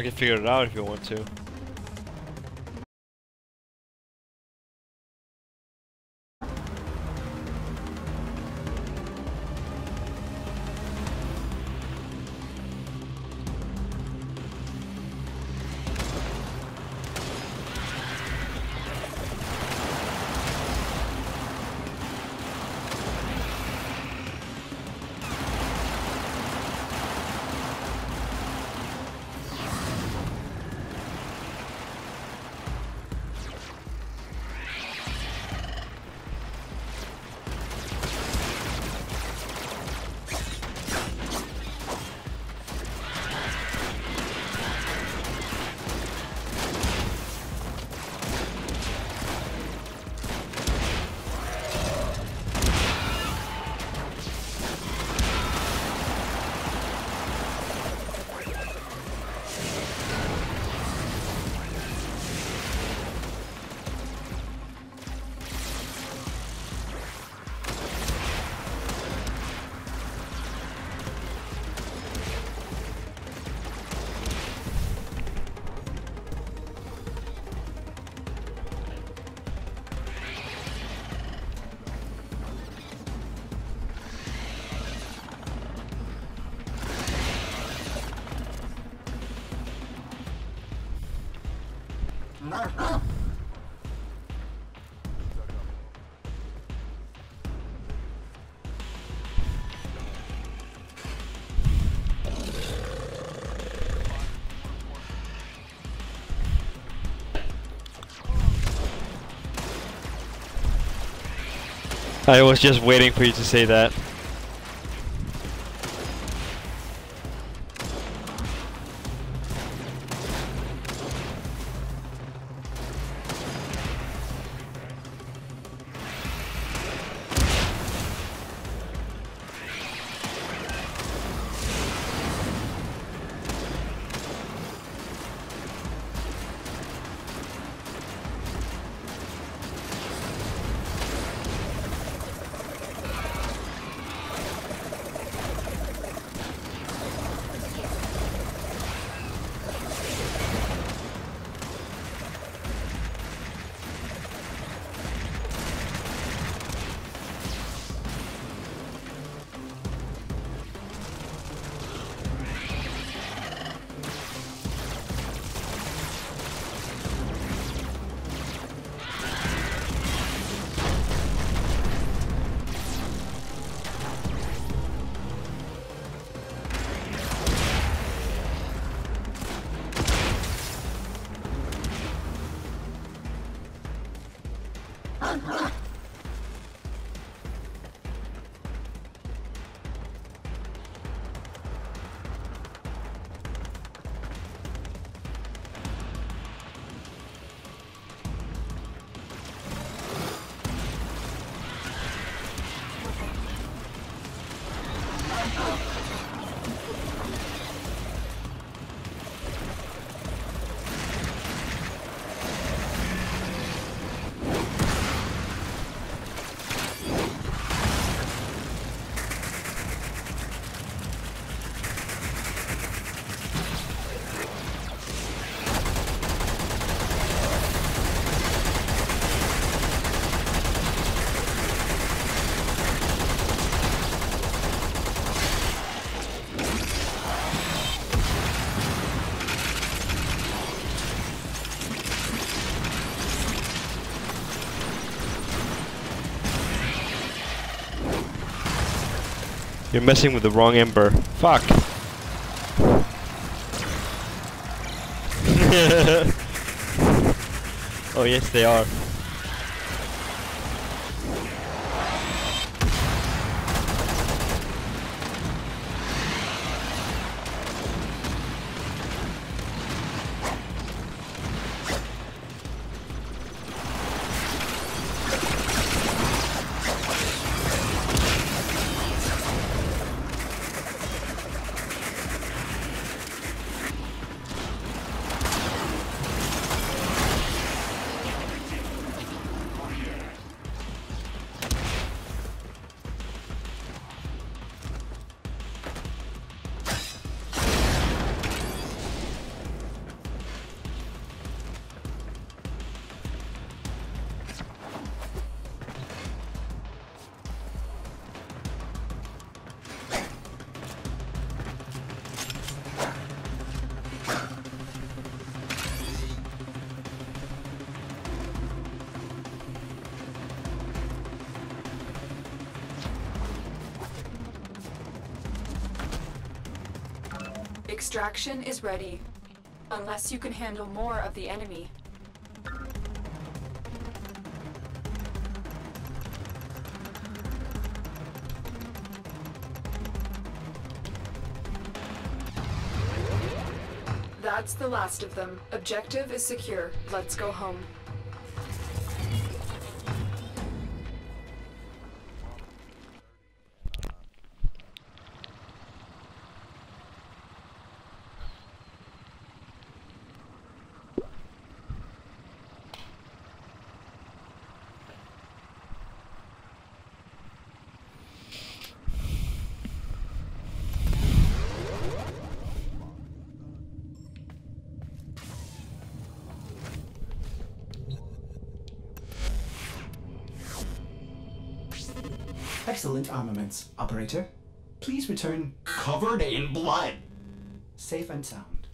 [SPEAKER 1] I can figure it out if you want to. I was just waiting for you to say that. You're messing with the wrong ember. Fuck. oh yes, they are.
[SPEAKER 2] Extraction is ready. Unless you can handle more of the enemy. That's the last of them. Objective is secure. Let's go home.
[SPEAKER 5] Excellent armaments, operator. Please return covered in blood. Safe and sound.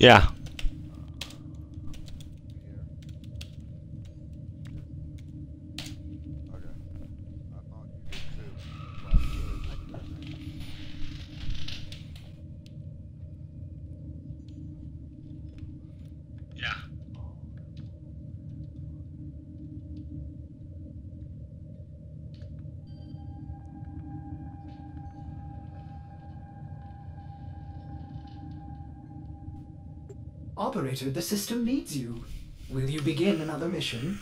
[SPEAKER 1] Yeah.
[SPEAKER 5] Operator, the system needs you. Will you begin another mission?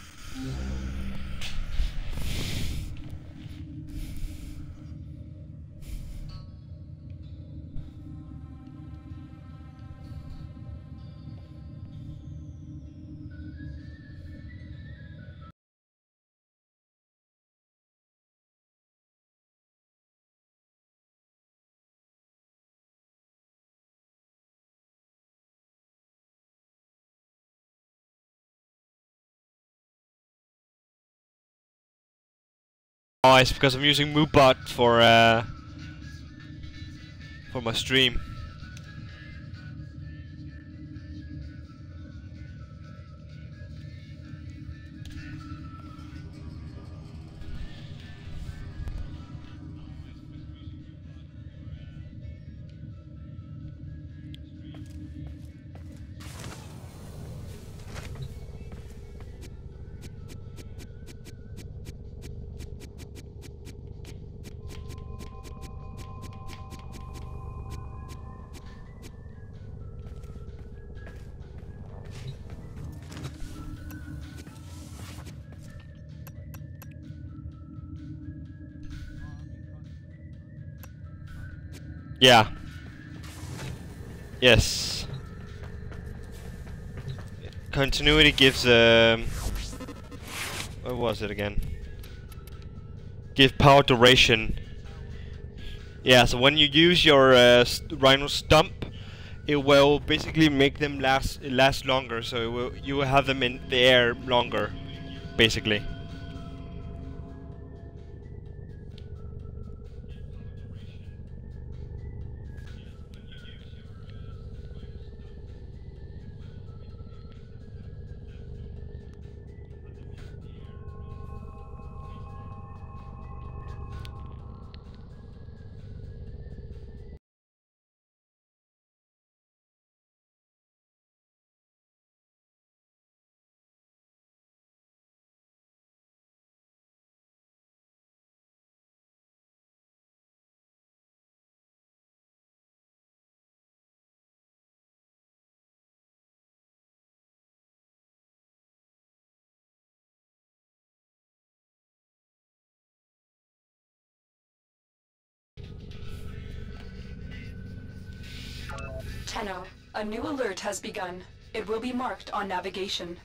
[SPEAKER 1] It's because I'm using Moobot for uh for my stream. Yeah. Yes. Continuity gives um what was it again? Give power duration. Yeah, so when you use your uh, Rhino Stomp, it will basically make them last last longer. So will, you will have them in the air longer, basically.
[SPEAKER 3] A new alert has begun. It will be marked on navigation.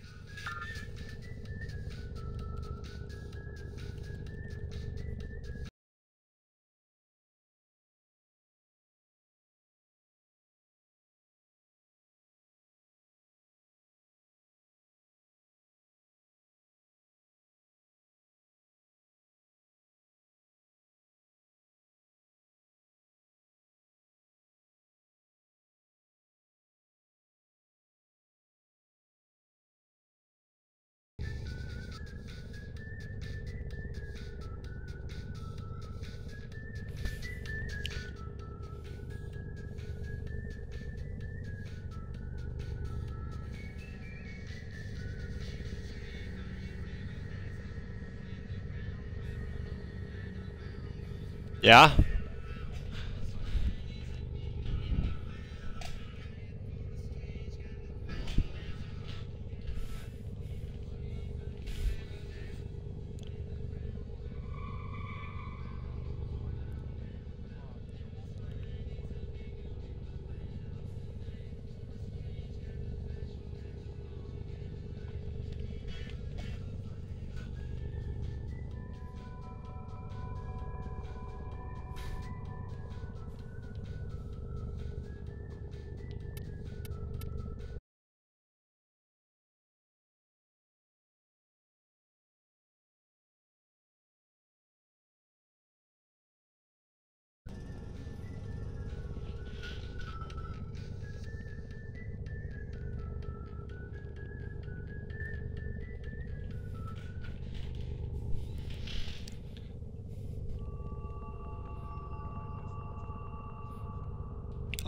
[SPEAKER 1] Yeah.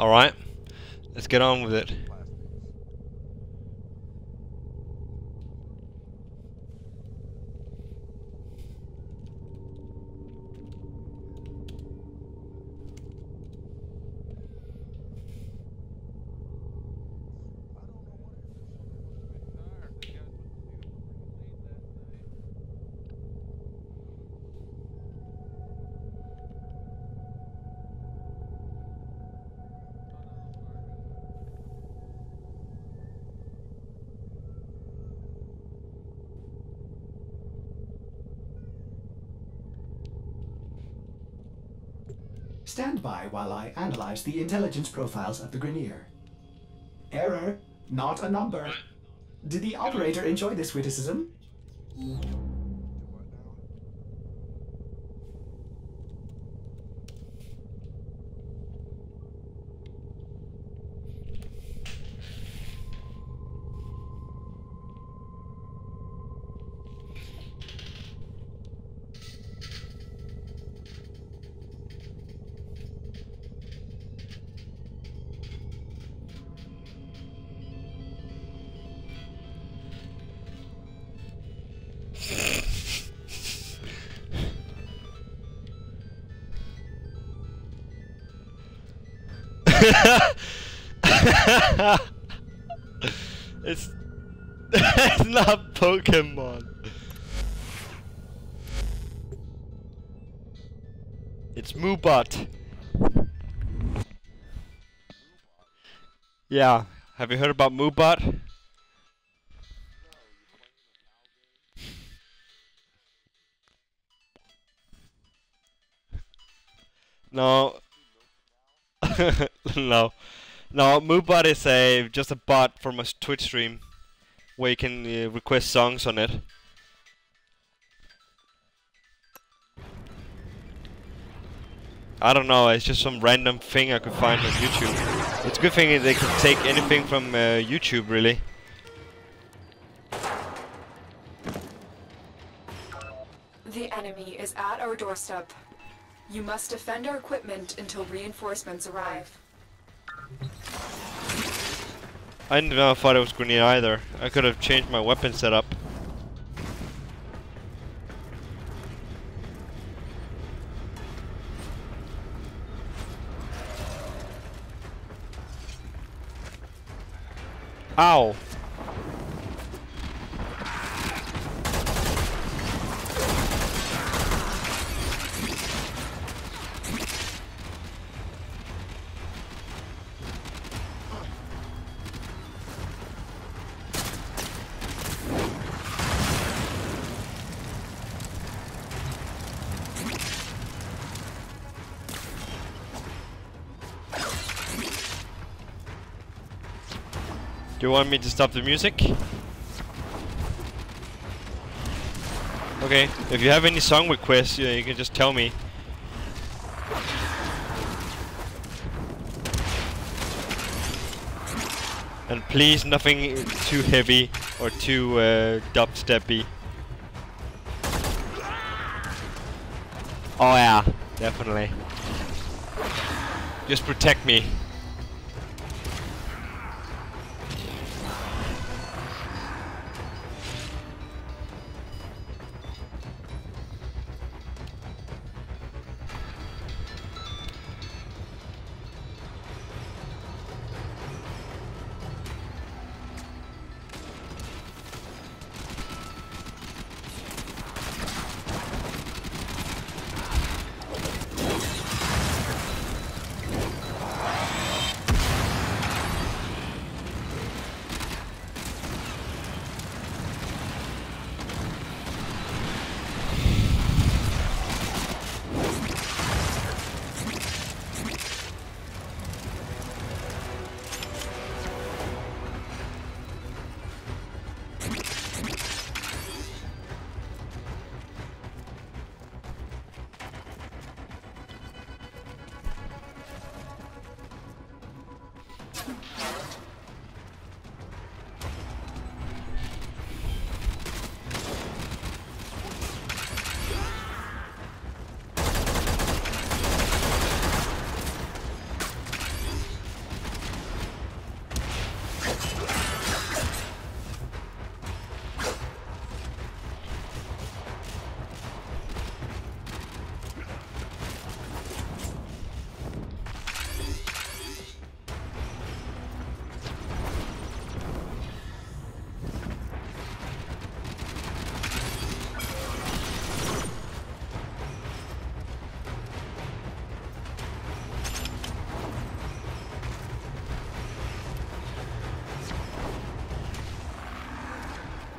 [SPEAKER 1] Alright. Let's get on with it.
[SPEAKER 6] Plastids. I don't know what it is. Tired. You guys went to see the movie late last night.
[SPEAKER 5] Stand by while I analyze the intelligence profiles of the Grineer. Error, not a number. Did the operator enjoy this witticism?
[SPEAKER 1] Pokemon. It's Moobot. Yeah, have you heard about Moobot? No. no. No, Moobot is a just a bot from a Twitch stream where you can uh, request songs on it. I don't know, it's just some random thing I could find on YouTube. It's a good thing they can take anything from uh, YouTube, really.
[SPEAKER 3] The enemy is at our doorstep. You must defend our equipment until reinforcements arrive.
[SPEAKER 1] I didn't know thought it was Grenade either. I could have changed my weapon setup. Ow! Do you want me to stop the music? Okay, if you have any song requests, you, you can just tell me. And please, nothing too heavy or too uh, dubsteppy. Oh yeah, definitely. Just protect me.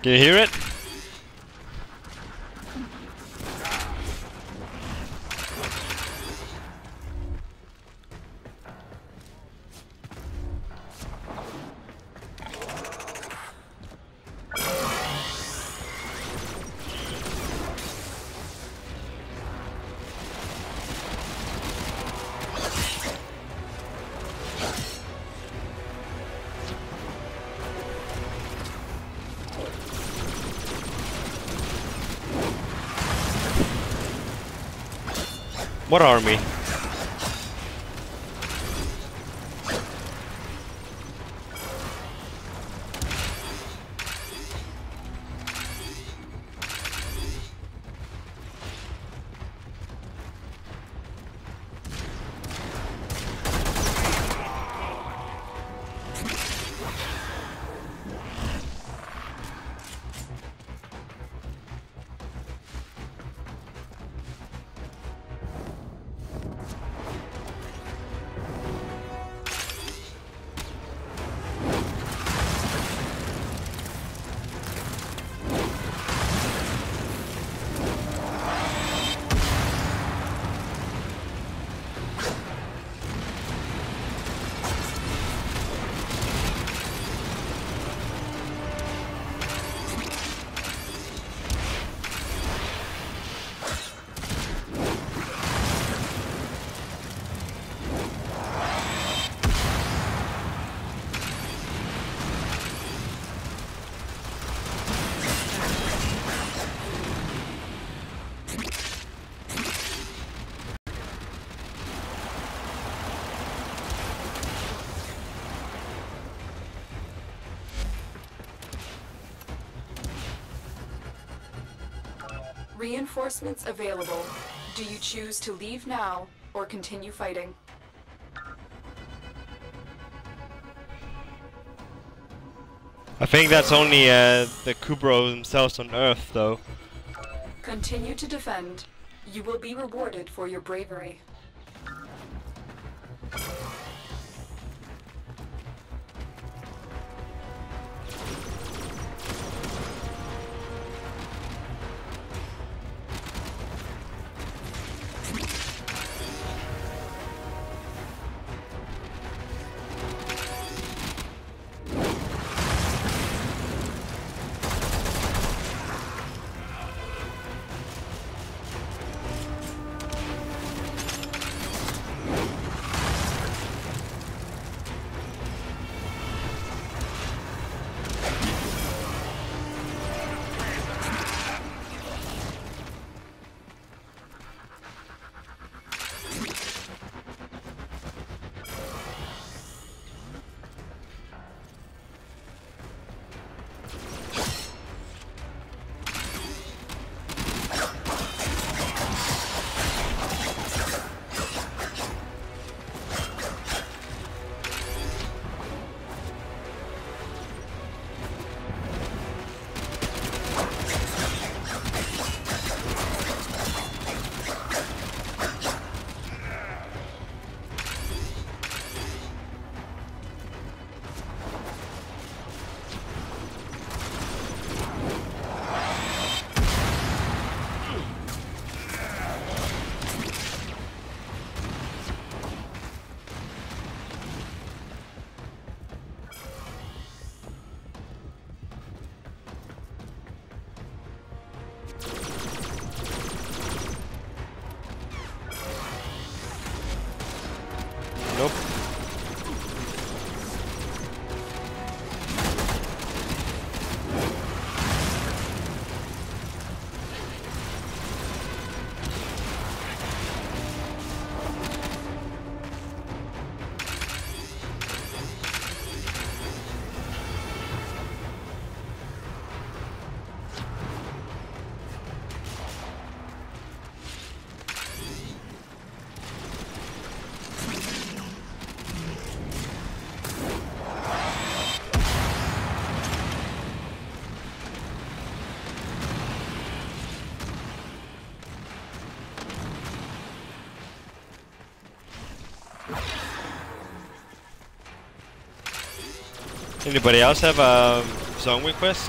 [SPEAKER 1] You hear it? What army?
[SPEAKER 3] Reinforcements available. Do you choose to leave now or continue fighting?
[SPEAKER 1] I think that's only uh, the Kubrow themselves on Earth, though.
[SPEAKER 3] Continue to defend. You will be rewarded for your bravery.
[SPEAKER 1] Anybody else have a song request?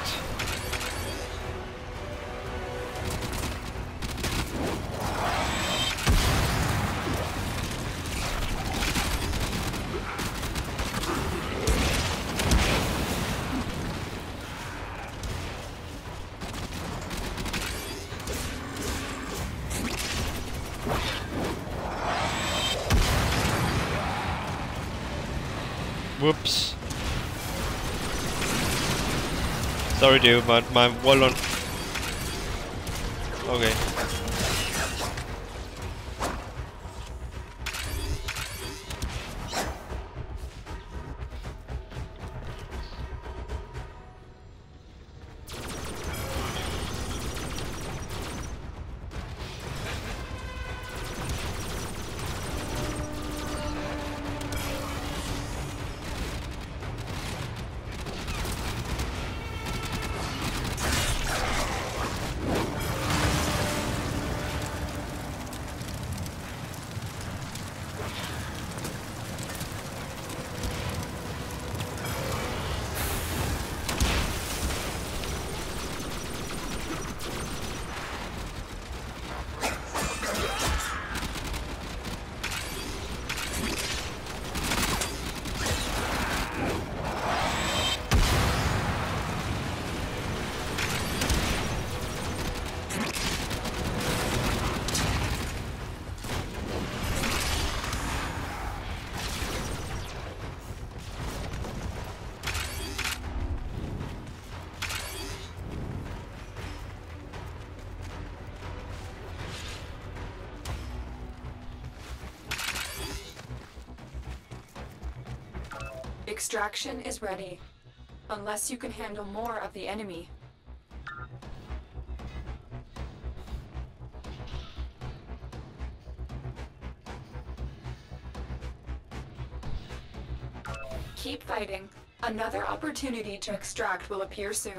[SPEAKER 1] Sorry, dude, but my wall on.
[SPEAKER 3] Extraction is ready. Unless you can handle more of the enemy. Keep fighting. Another opportunity to extract will appear soon.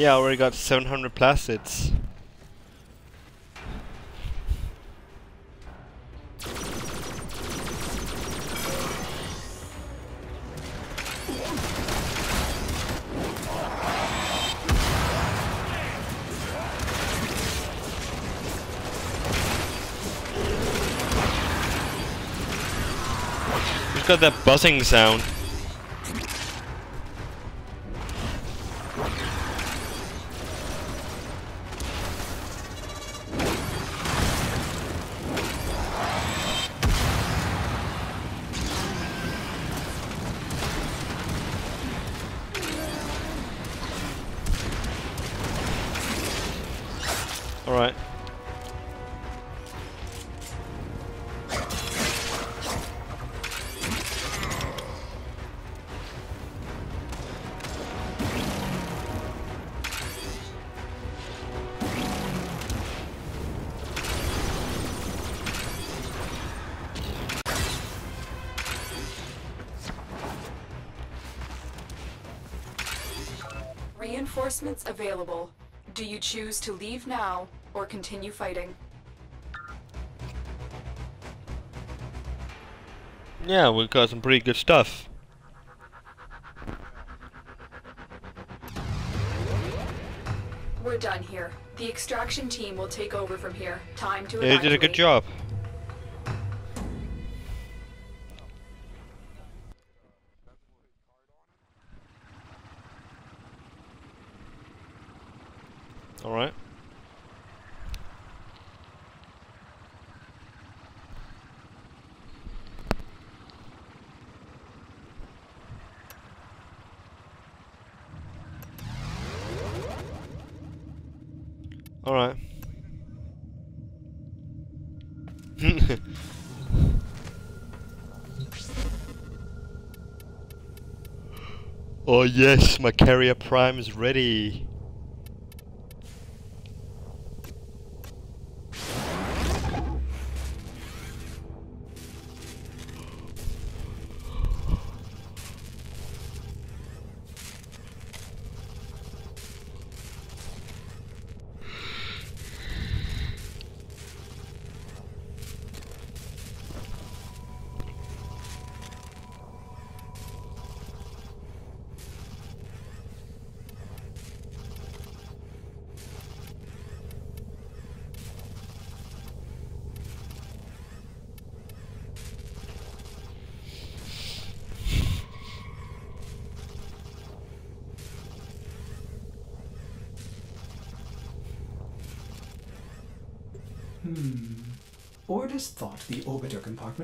[SPEAKER 1] Yeah, I already got 700 plastids. Who's got that buzzing sound?
[SPEAKER 3] Available. Do you choose to leave now or continue fighting?
[SPEAKER 1] Yeah, we got some pretty good stuff.
[SPEAKER 3] We're done here. The extraction team will take over from here. Time to
[SPEAKER 1] They did a good job. Yes, my carrier prime is ready.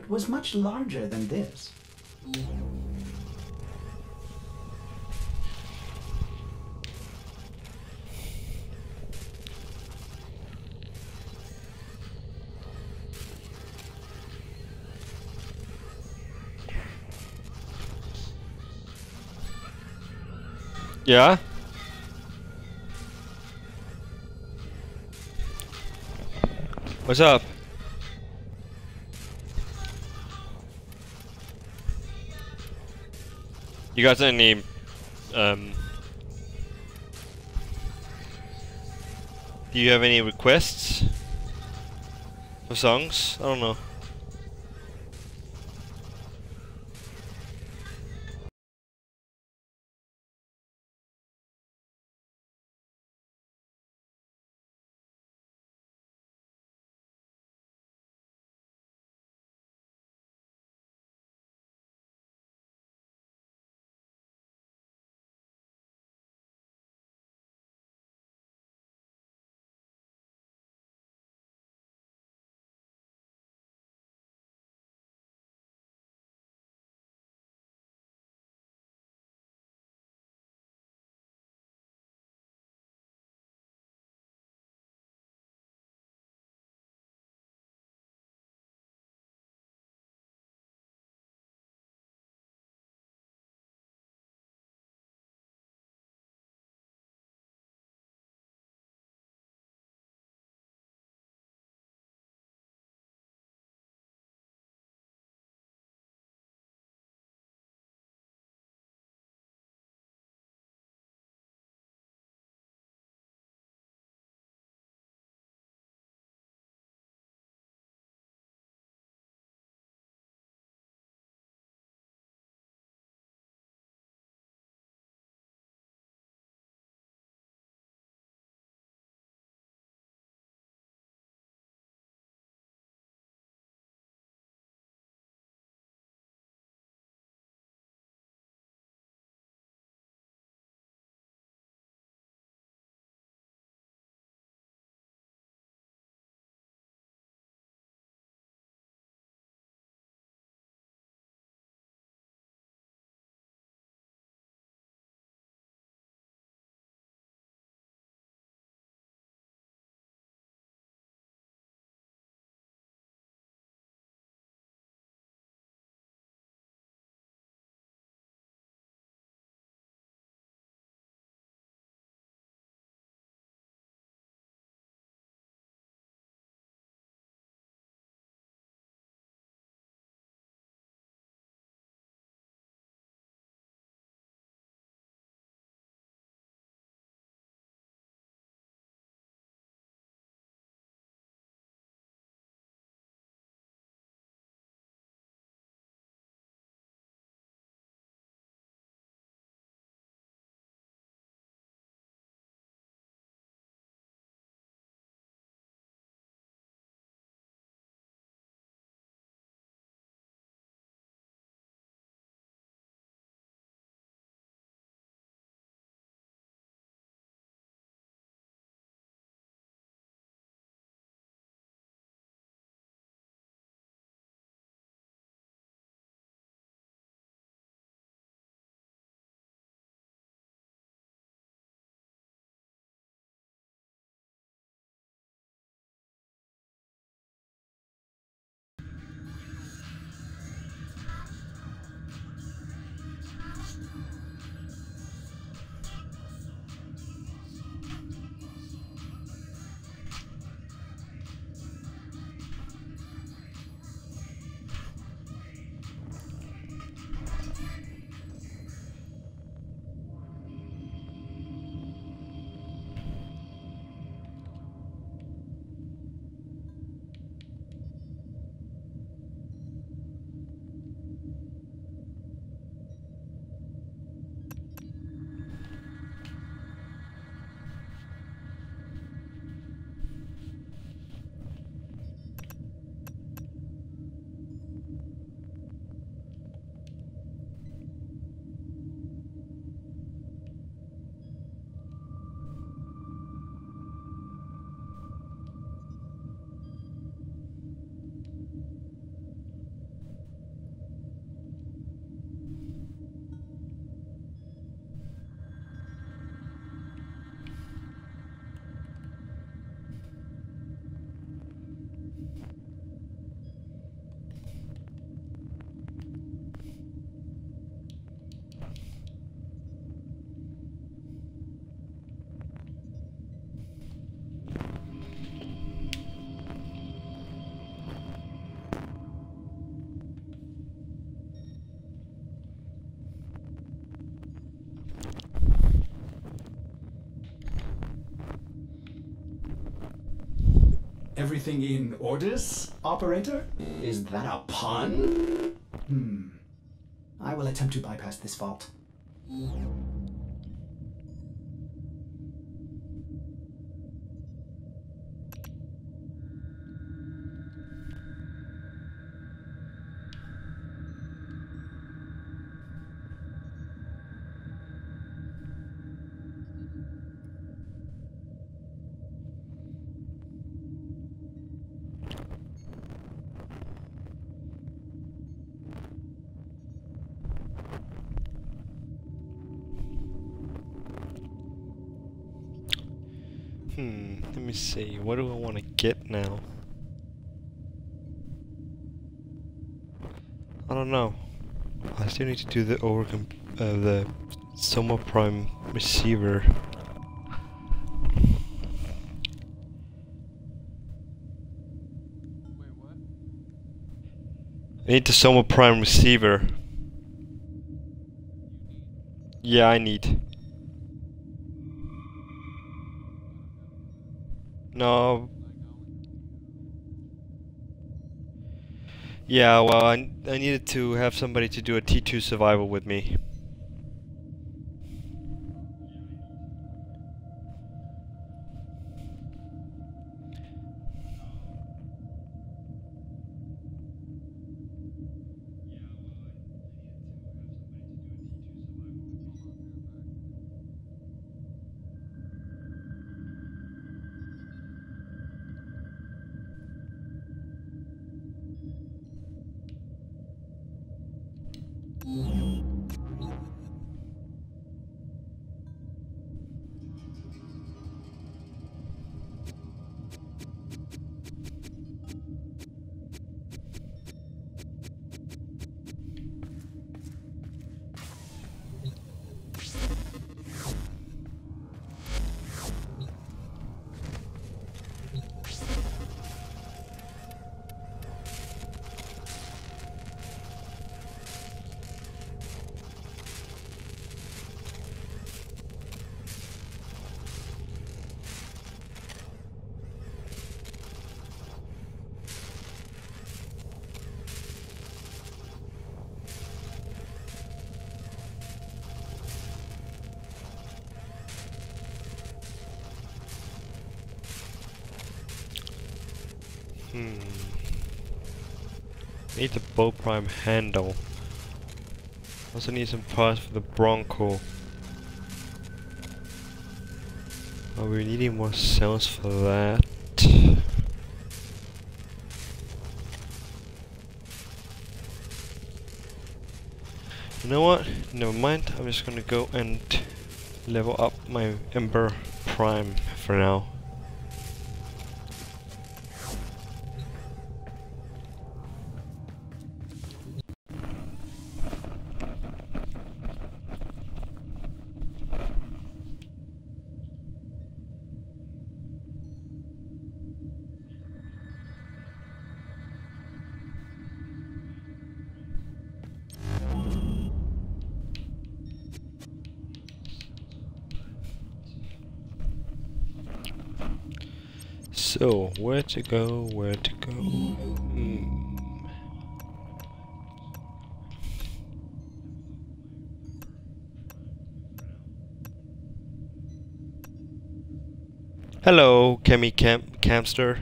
[SPEAKER 5] Compartment was much larger than this.
[SPEAKER 1] Yeah? What's up? You guys any um Do you have any requests for songs? I don't know.
[SPEAKER 5] Everything in orders, operator? Is that a pun? Hmm. I will attempt to bypass this fault.
[SPEAKER 1] See. What do I want to get now? I don't know. I still need to do the overcom uh, the Soma Prime receiver. I need the Soma Prime receiver. Yeah, I need. Yeah, well, I, I needed to have somebody to do a T2 survival with me. Hmm. Need the Bo Prime handle. Also need some parts for the Bronco. Are we needing more cells for that? You know what? Never mind. I'm just gonna go and level up my Ember Prime for now. Where to go, where to go? Hmm. Hello, Kemi Camp Camster.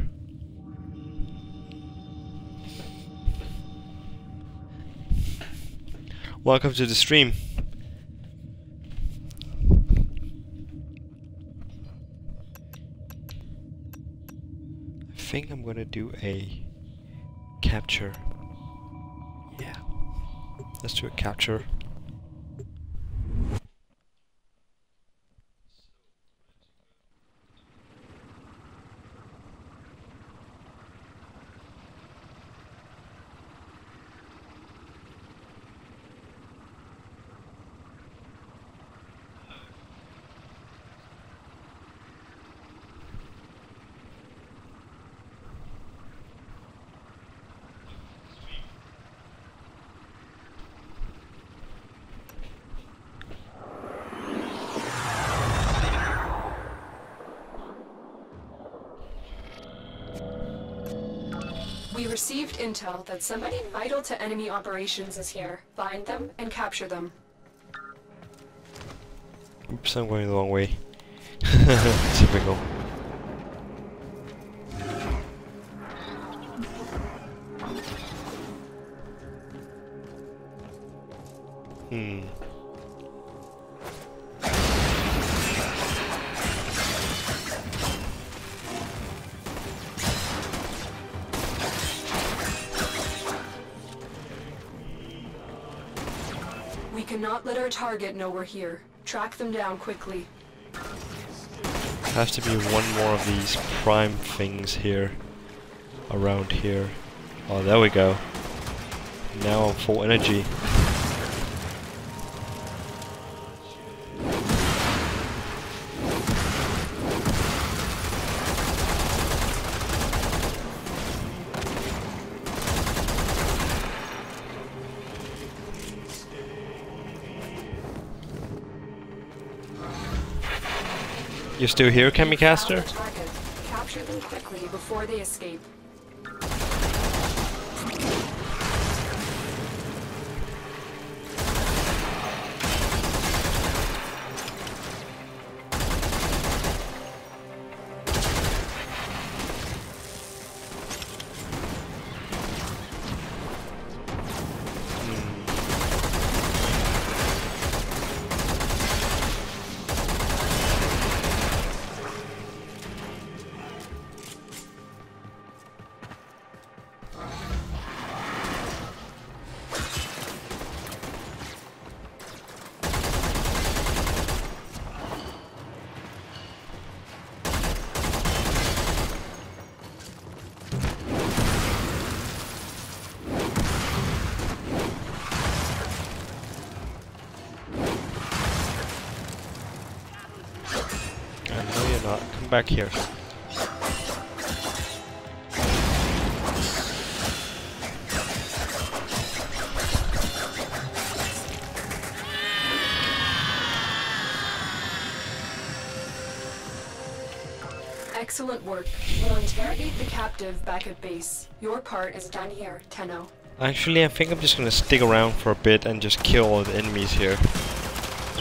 [SPEAKER 1] Welcome to the stream. I think I'm gonna do a capture. Yeah. Let's do a capture.
[SPEAKER 3] Intel that somebody vital to enemy operations is here. Find them and capture them.
[SPEAKER 1] Oops, I'm going the wrong way. Typical.
[SPEAKER 3] Target know we're here. Track them down quickly.
[SPEAKER 1] Has to be one more of these prime things here. Around here. Oh, there we go. Now I'm full energy. You still here, Chemicaster?
[SPEAKER 3] Capture them quickly before they escape.
[SPEAKER 1] Back here.
[SPEAKER 3] Excellent work. We'll interrogate the captive back at base. Your part is done here, Tenno.
[SPEAKER 1] Actually, I think I'm just gonna stick around for a bit and just kill all the enemies here.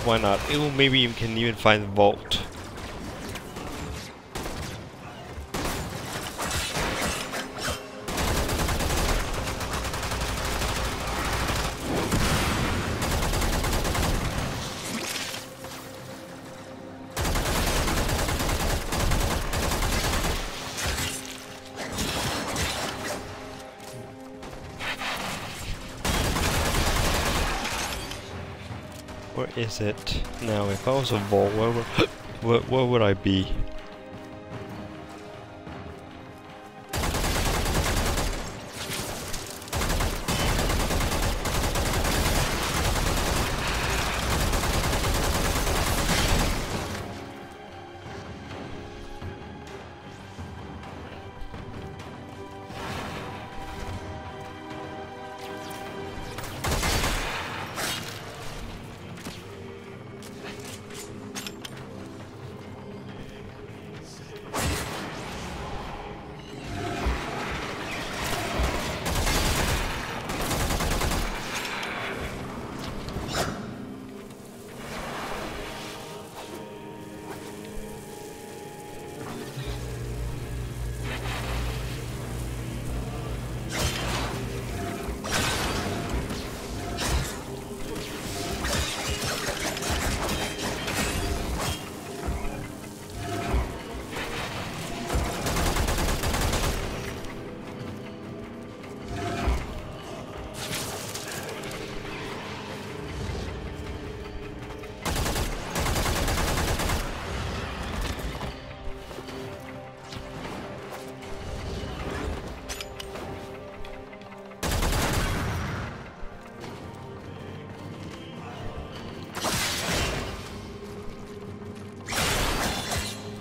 [SPEAKER 1] why not? Ew, maybe you can even find the vault. Is it? Now, if I was a where where, where would I be?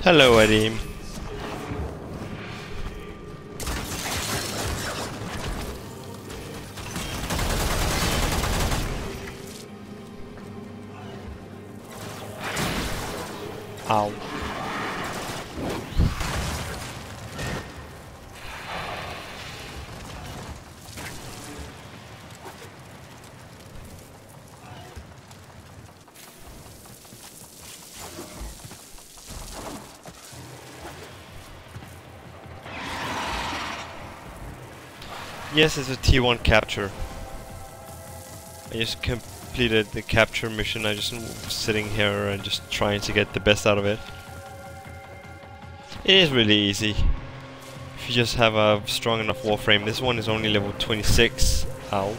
[SPEAKER 1] Hello, Eddie. Yes, it's a T1 capture. I just completed the capture mission. I just sitting here and just trying to get the best out of it. It is really easy. If you just have a strong enough warframe. This one is only level 26. Ow.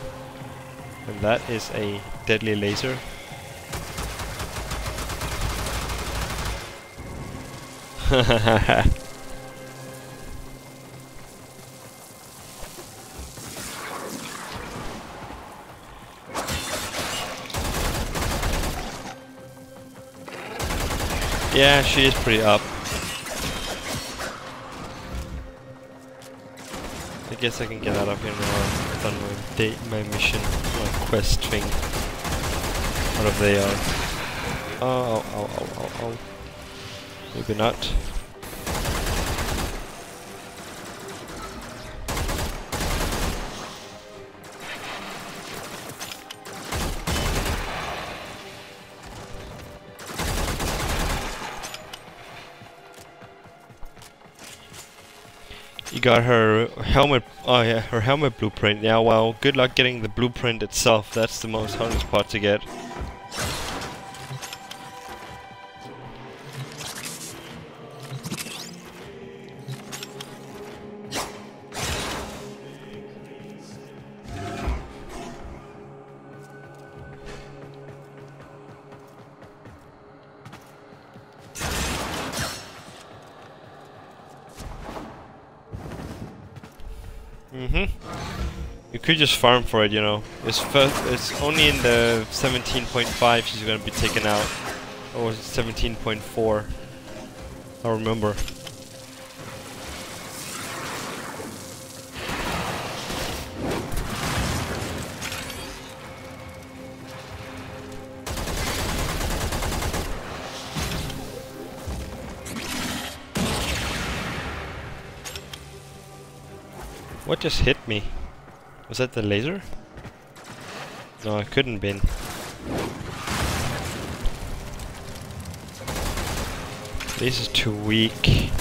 [SPEAKER 1] And that is a deadly laser. yeah, she is pretty up. I guess I can get out of here now. I've done my date, my mission, my quest thing. Whatever they are. Oh, oh, oh, oh, oh, oh. Maybe not. Got her helmet, oh yeah, her helmet blueprint. Yeah, well, good luck getting the blueprint itself. That's the most hardest part to get. Could just farm for it, you know. It's first, it's only in the 17.5 she's gonna be taken out, or 17.4. I remember. What just hit me? Was that the laser? No, it couldn't been. This is too weak.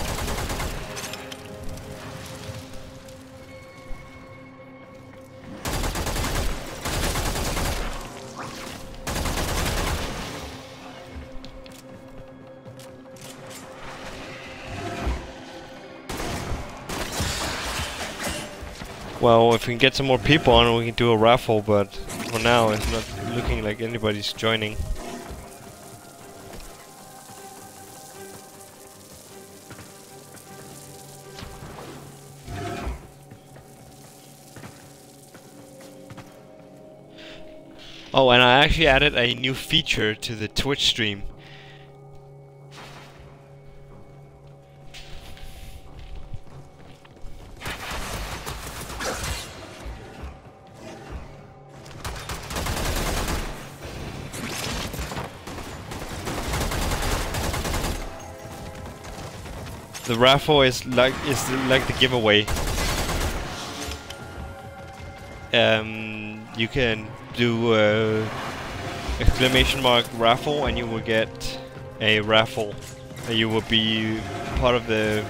[SPEAKER 1] Well, if we can get some more people on, we can do a raffle, but for now it's not looking like anybody's joining. Oh, and I actually added a new feature to the Twitch stream. The raffle is like is like the giveaway. Um, you can do uh, exclamation mark raffle, and you will get a raffle. And you will be part of the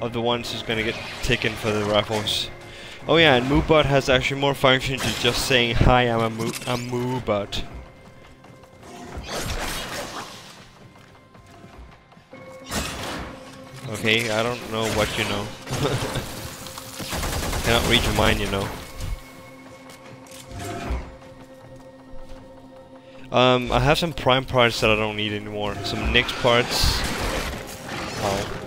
[SPEAKER 1] of the ones who's gonna get taken for the raffles. Oh yeah, and Moobot has actually more function to just saying hi. I'm a Moo I'm Moobot. Okay, I don't know what you know. Cannot read your mind, you know. Um, I have some prime parts that I don't need anymore. Some Nyx parts. Oh.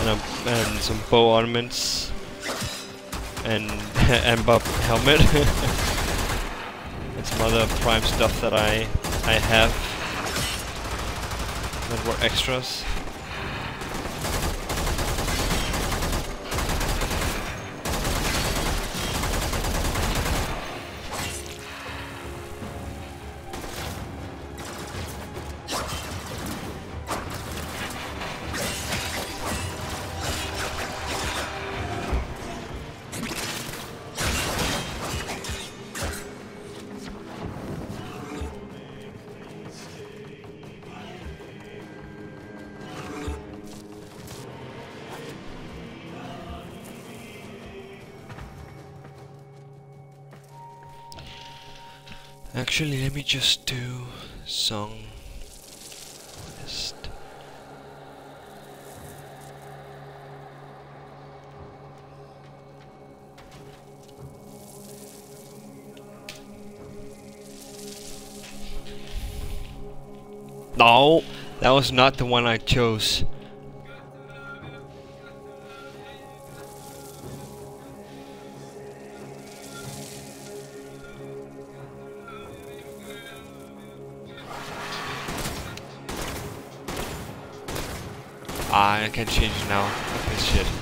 [SPEAKER 1] And, um, and some Bo ornaments. And and buff helmet. and some other prime stuff that I I have. That were extras. Let me just do song list. No, that was not the one I chose. I can change now. Okay, shit.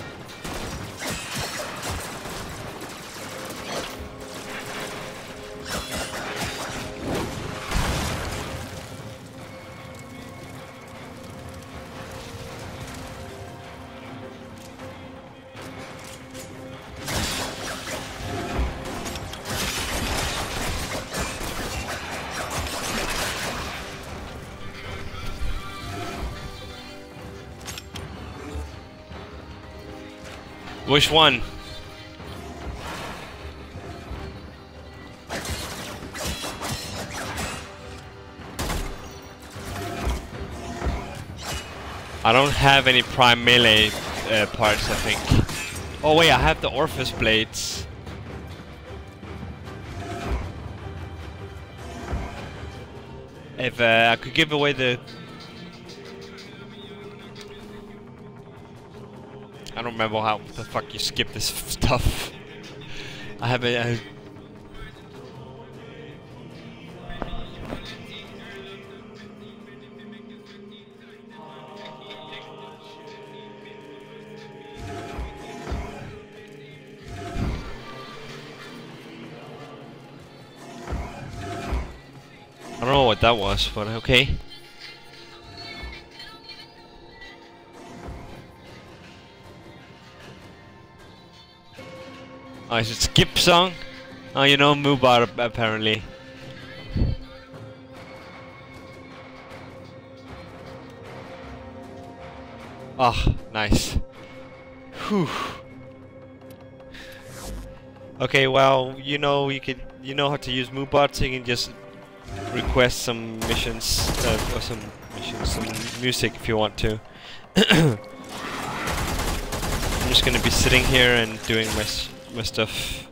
[SPEAKER 1] Which one? I don't have any prime melee uh, parts, I think. Oh wait, I have the Orpheus blades. If uh, I could give away the... remember how the fuck you skip this stuff. I haven't... I uh, I don't know what that was, but okay. Is it skip song? Oh, you know Moobot apparently. Ah, nice. Whew. Okay, well, you know you can you know how to use Moobot, so you can just request some missions uh, or some missions, some music if you want to. I'm just gonna be sitting here and doing my my stuff.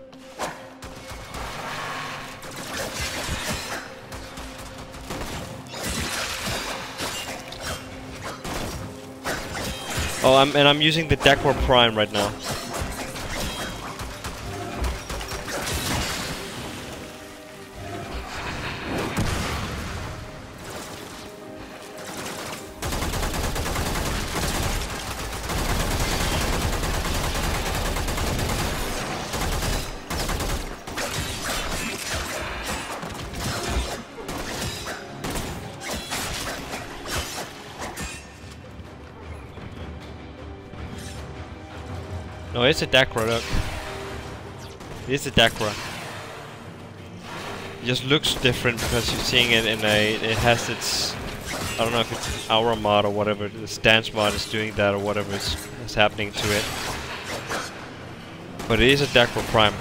[SPEAKER 1] Oh, I'm and I'm using the Dagmar Prime right now. It's a Dakra, look. It is a Dakra. It just looks different because you're seeing it in a... It has its... I don't know if it's Aura mod or whatever. The stance mod is doing that or whatever is, is happening to it. But it is a Dakra Prime.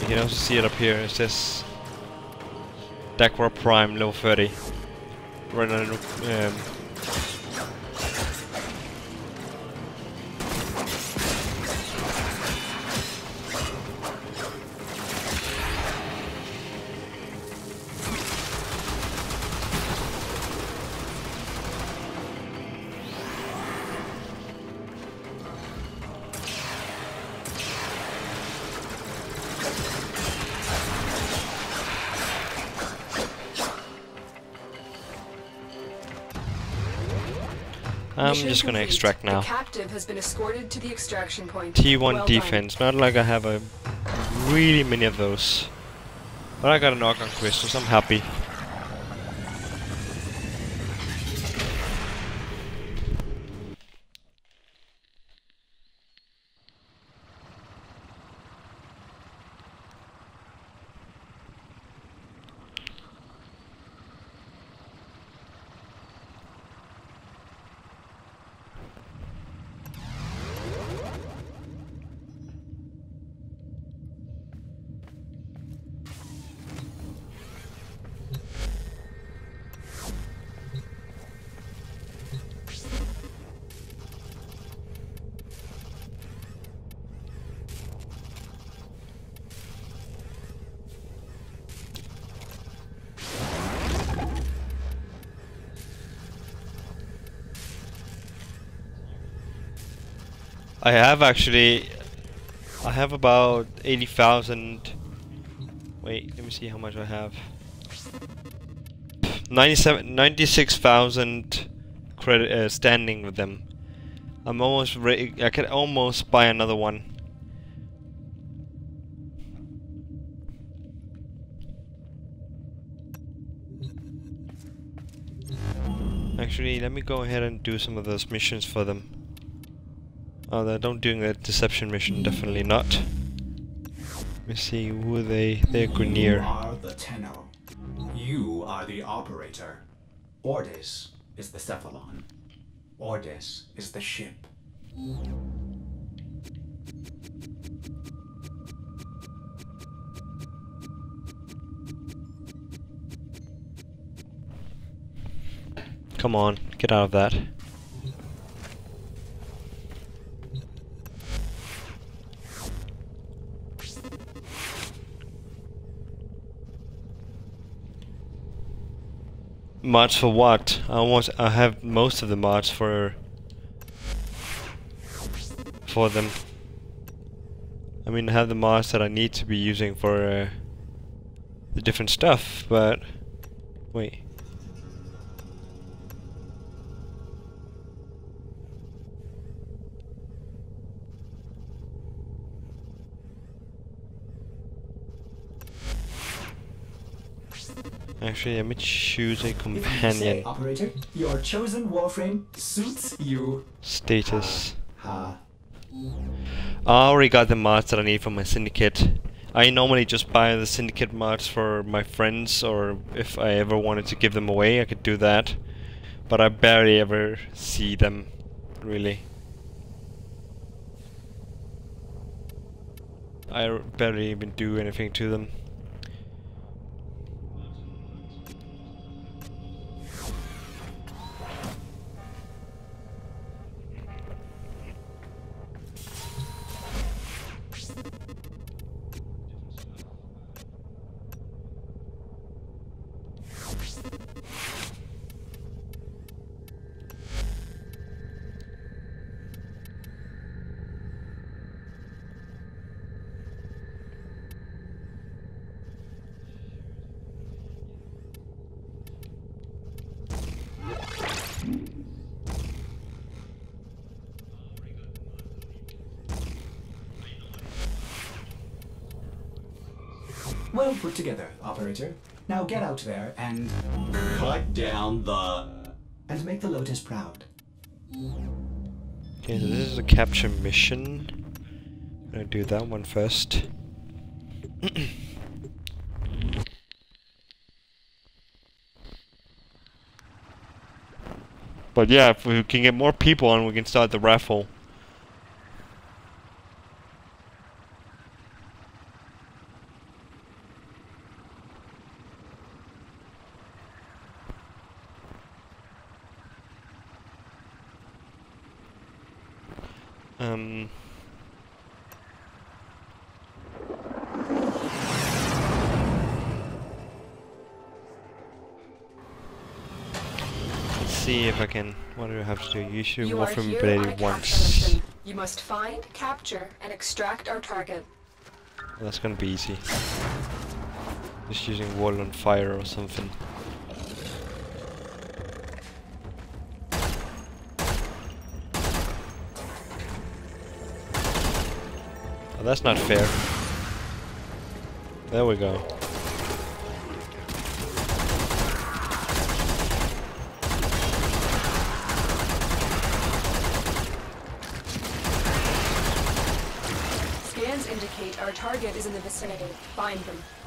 [SPEAKER 1] You can also see it up here. It says... Dakra Prime level 30. Right um, I'm just gonna extract now.
[SPEAKER 3] The captive has been escorted to the extraction point.
[SPEAKER 1] T1
[SPEAKER 3] Well done.
[SPEAKER 1] defense. Not like I have a really many of those. But I got a Argon crystals. I'm happy. I have actually. I have about 80,000. Wait, let me see how much I have. 97, 96,000 credit uh, standing with them. I'm almost ready. I could almost buy another one. Actually, let me go ahead and do some of those missions for them. Oh, they don't doing that deception mission, definitely not. Let me see, who are they? They're
[SPEAKER 5] You
[SPEAKER 1] Grineer.
[SPEAKER 5] are the Tenno. You are the operator. Ordis is the Cephalon. Ordis is the ship.
[SPEAKER 1] Come on, get out of that. Mods for what? I almost I have most of the mods for for them. I mean I have the mods that I need to be using for uh, the different stuff, but wait. Actually, let me choose a
[SPEAKER 5] If you say,
[SPEAKER 1] companion
[SPEAKER 5] operator, your chosen warframe suits you.
[SPEAKER 1] status.
[SPEAKER 5] Ha.
[SPEAKER 1] I already got the mods that I need for my syndicate. I normally just buy the syndicate mods for my friends, or if I ever wanted to give them away, I could do that. But I barely ever see them, really. I barely even do anything to them.
[SPEAKER 5] Out there and
[SPEAKER 2] Cut down the.
[SPEAKER 5] and make the Lotus proud.
[SPEAKER 1] Okay, so this is a capture mission. I'm gonna do that one first. but yeah, if we can get more people on, we can start the raffle. Um. Let's see if I can. What do I have to do? Use your
[SPEAKER 3] You here on a
[SPEAKER 1] ability once.
[SPEAKER 3] You must find, capture, and extract our target.
[SPEAKER 1] That's gonna be easy. Just using World on Fire or something. Oh, that's not fair. There we go.
[SPEAKER 3] Scans indicate our target is in the vicinity. Find them.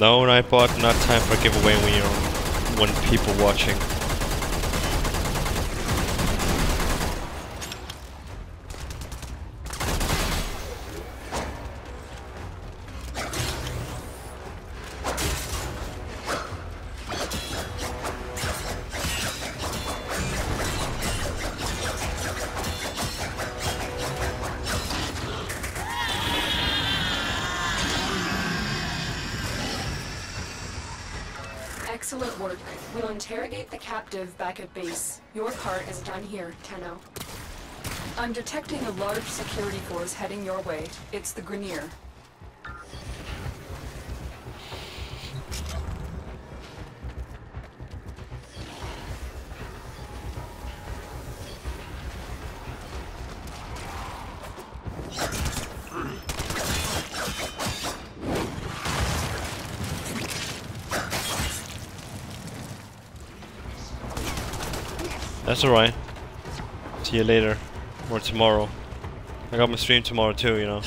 [SPEAKER 1] No, Nightbot, not time for giveaway when you're want people watching.
[SPEAKER 3] Back at base. Your part is done here, Tenno. I'm detecting a large security force heading your way. It's the Grineer.
[SPEAKER 1] That's alright. See you later. Or tomorrow. I got my stream tomorrow too, you know.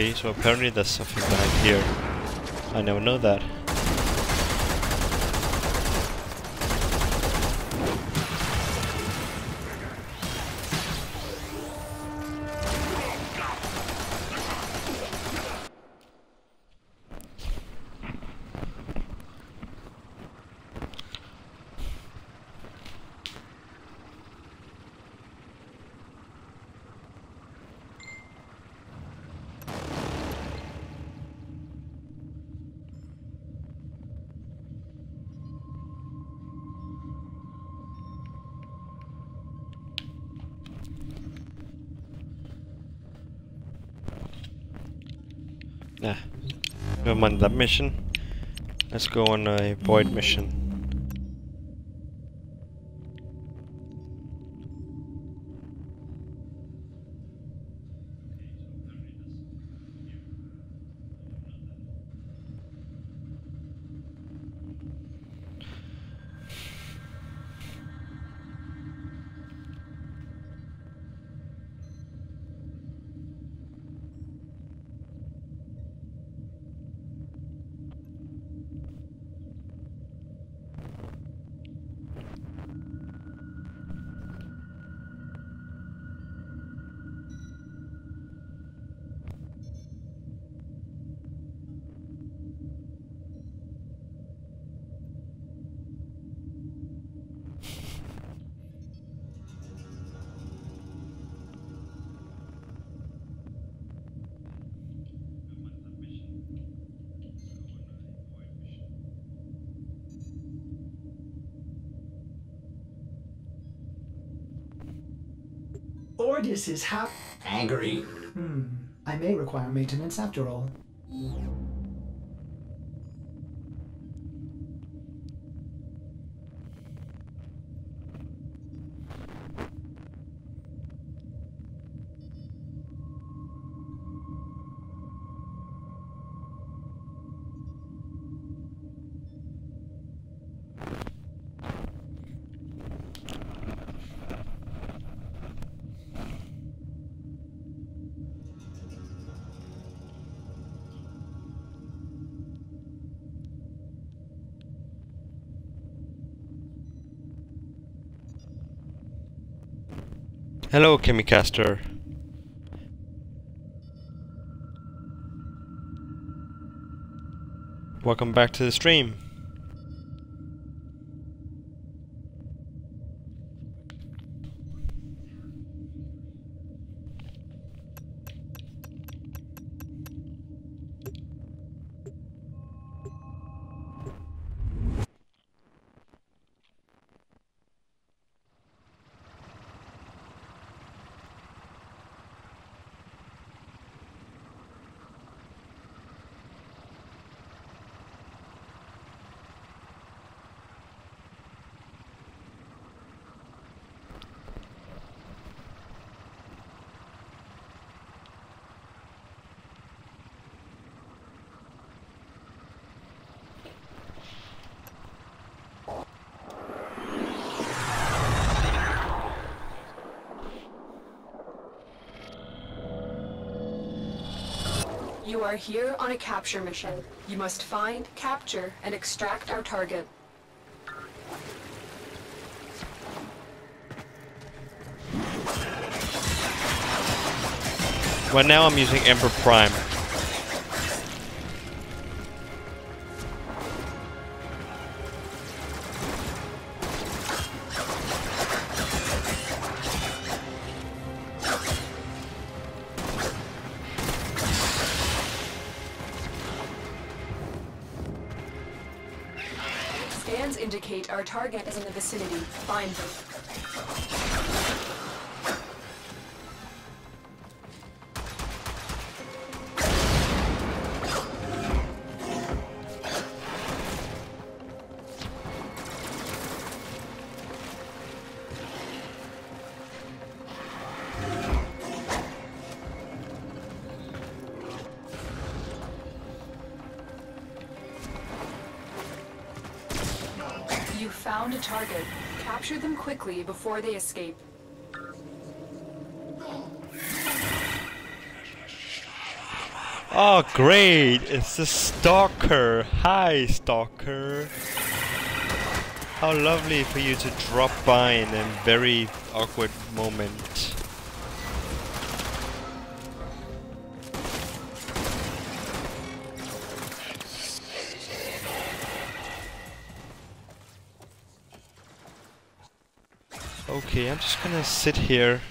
[SPEAKER 1] Okay, so apparently there's something back here. I never know that. Nah. Mind that mission. Let's go on a void mission.
[SPEAKER 5] Ordis is hap.
[SPEAKER 2] Angry? Hmm.
[SPEAKER 5] I may require maintenance after all.
[SPEAKER 1] Hello, Chemicaster. Welcome back to the stream.
[SPEAKER 3] Are here on a capture mission. You must find, capture, and extract our target.
[SPEAKER 1] Well, now I'm using Ember Prime.
[SPEAKER 3] Vicinity. Find them. Quickly before they escape.
[SPEAKER 1] Oh, great! It's the Stalker! Hi, Stalker! How lovely for you to drop by in a very awkward moment. Okay, I'm just gonna sit here.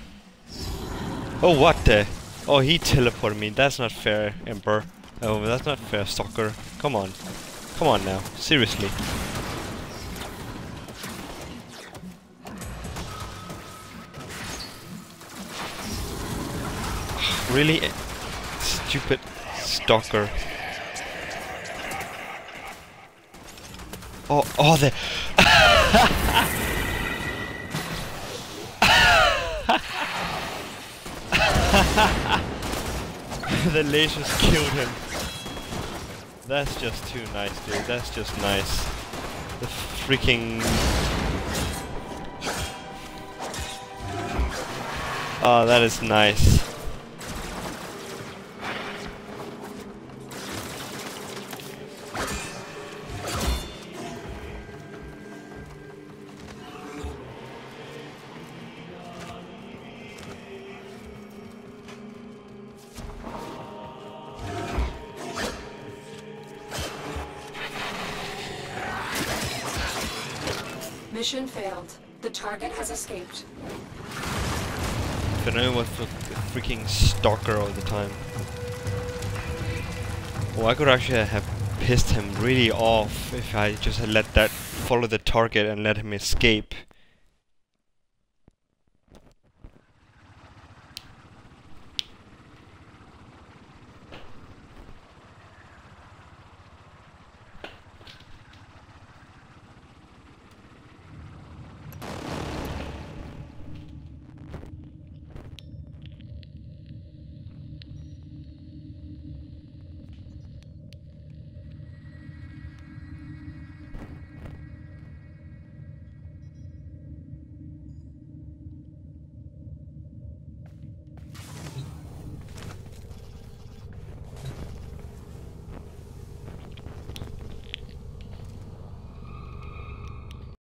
[SPEAKER 1] Oh, what the? Oh, he teleported me. That's not fair, Emperor. Oh, that's not fair, Stalker. Come on. Come on now. Seriously. Really? Eh, stupid Stalker. Oh, oh, the... the lasers killed him. That's just too nice, dude. That's just nice. The freaking... Oh, that is nice. Could actually have pissed him really off if I just had let that follow the target and let him escape.